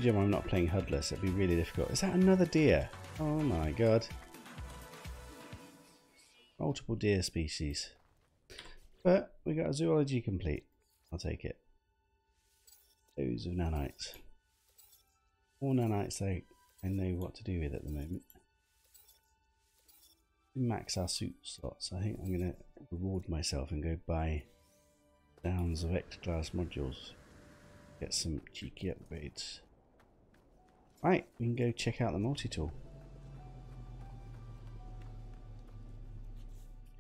Good I'm not playing HUDless, it'd be really difficult. Is that another deer? Oh my god. Multiple deer species. But we got a zoology complete. I'll take it. Those of nanites. All nanites I, I know what to do with at the moment. Max our suit slots. I think I'm going to reward myself and go buy downs of X class modules. Get some cheeky upgrades. Right, we can go check out the multi-tool.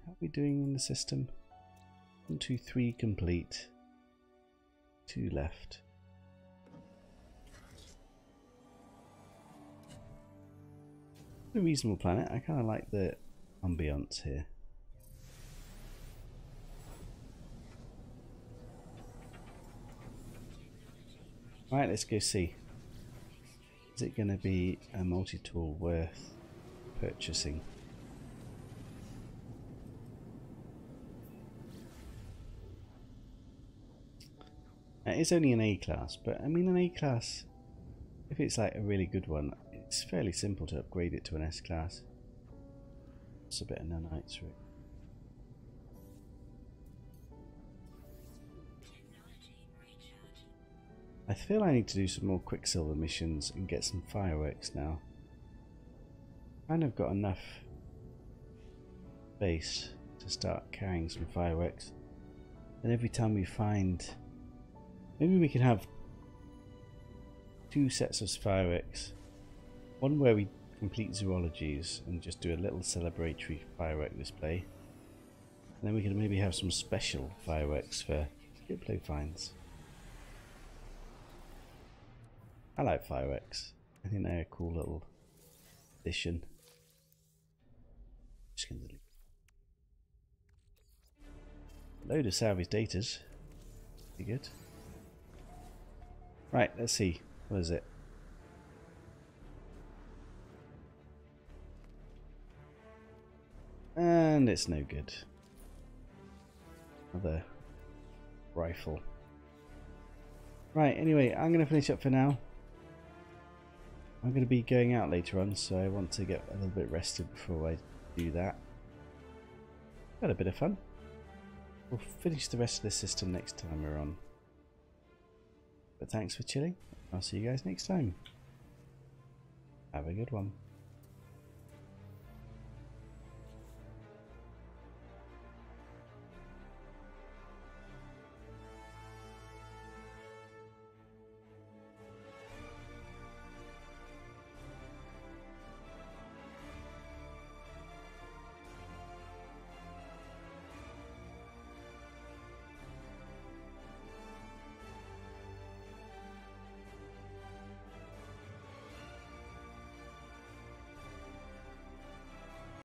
How are we doing in the system? One, two, three complete. Two left. A reasonable planet. I kind of like the ambiance here. Right, let's go see. Is it going to be a multi-tool worth purchasing? It is only an A class, but I mean an A class, if it's like a really good one, it's fairly simple to upgrade it to an S class. It's a bit of nanites for I feel I need to do some more Quicksilver missions and get some fireworks now. Kind of got enough base to start carrying some fireworks. And every time we find... Maybe we can have two sets of fireworks. One where we complete zoologies and just do a little celebratory firework display. And then we can maybe have some special fireworks for Diplo finds. I like fireworks. I think they're a cool little addition. Just gonna. Load of salvage datas. Be good. Right, let's see. What is it? And it's no good. Another rifle. Right, anyway, I'm going to finish up for now. I'm going to be going out later on, so I want to get a little bit rested before I do that. Had a bit of fun. We'll finish the rest of the system next time we're on. But thanks for chilling. I'll see you guys next time. Have a good one.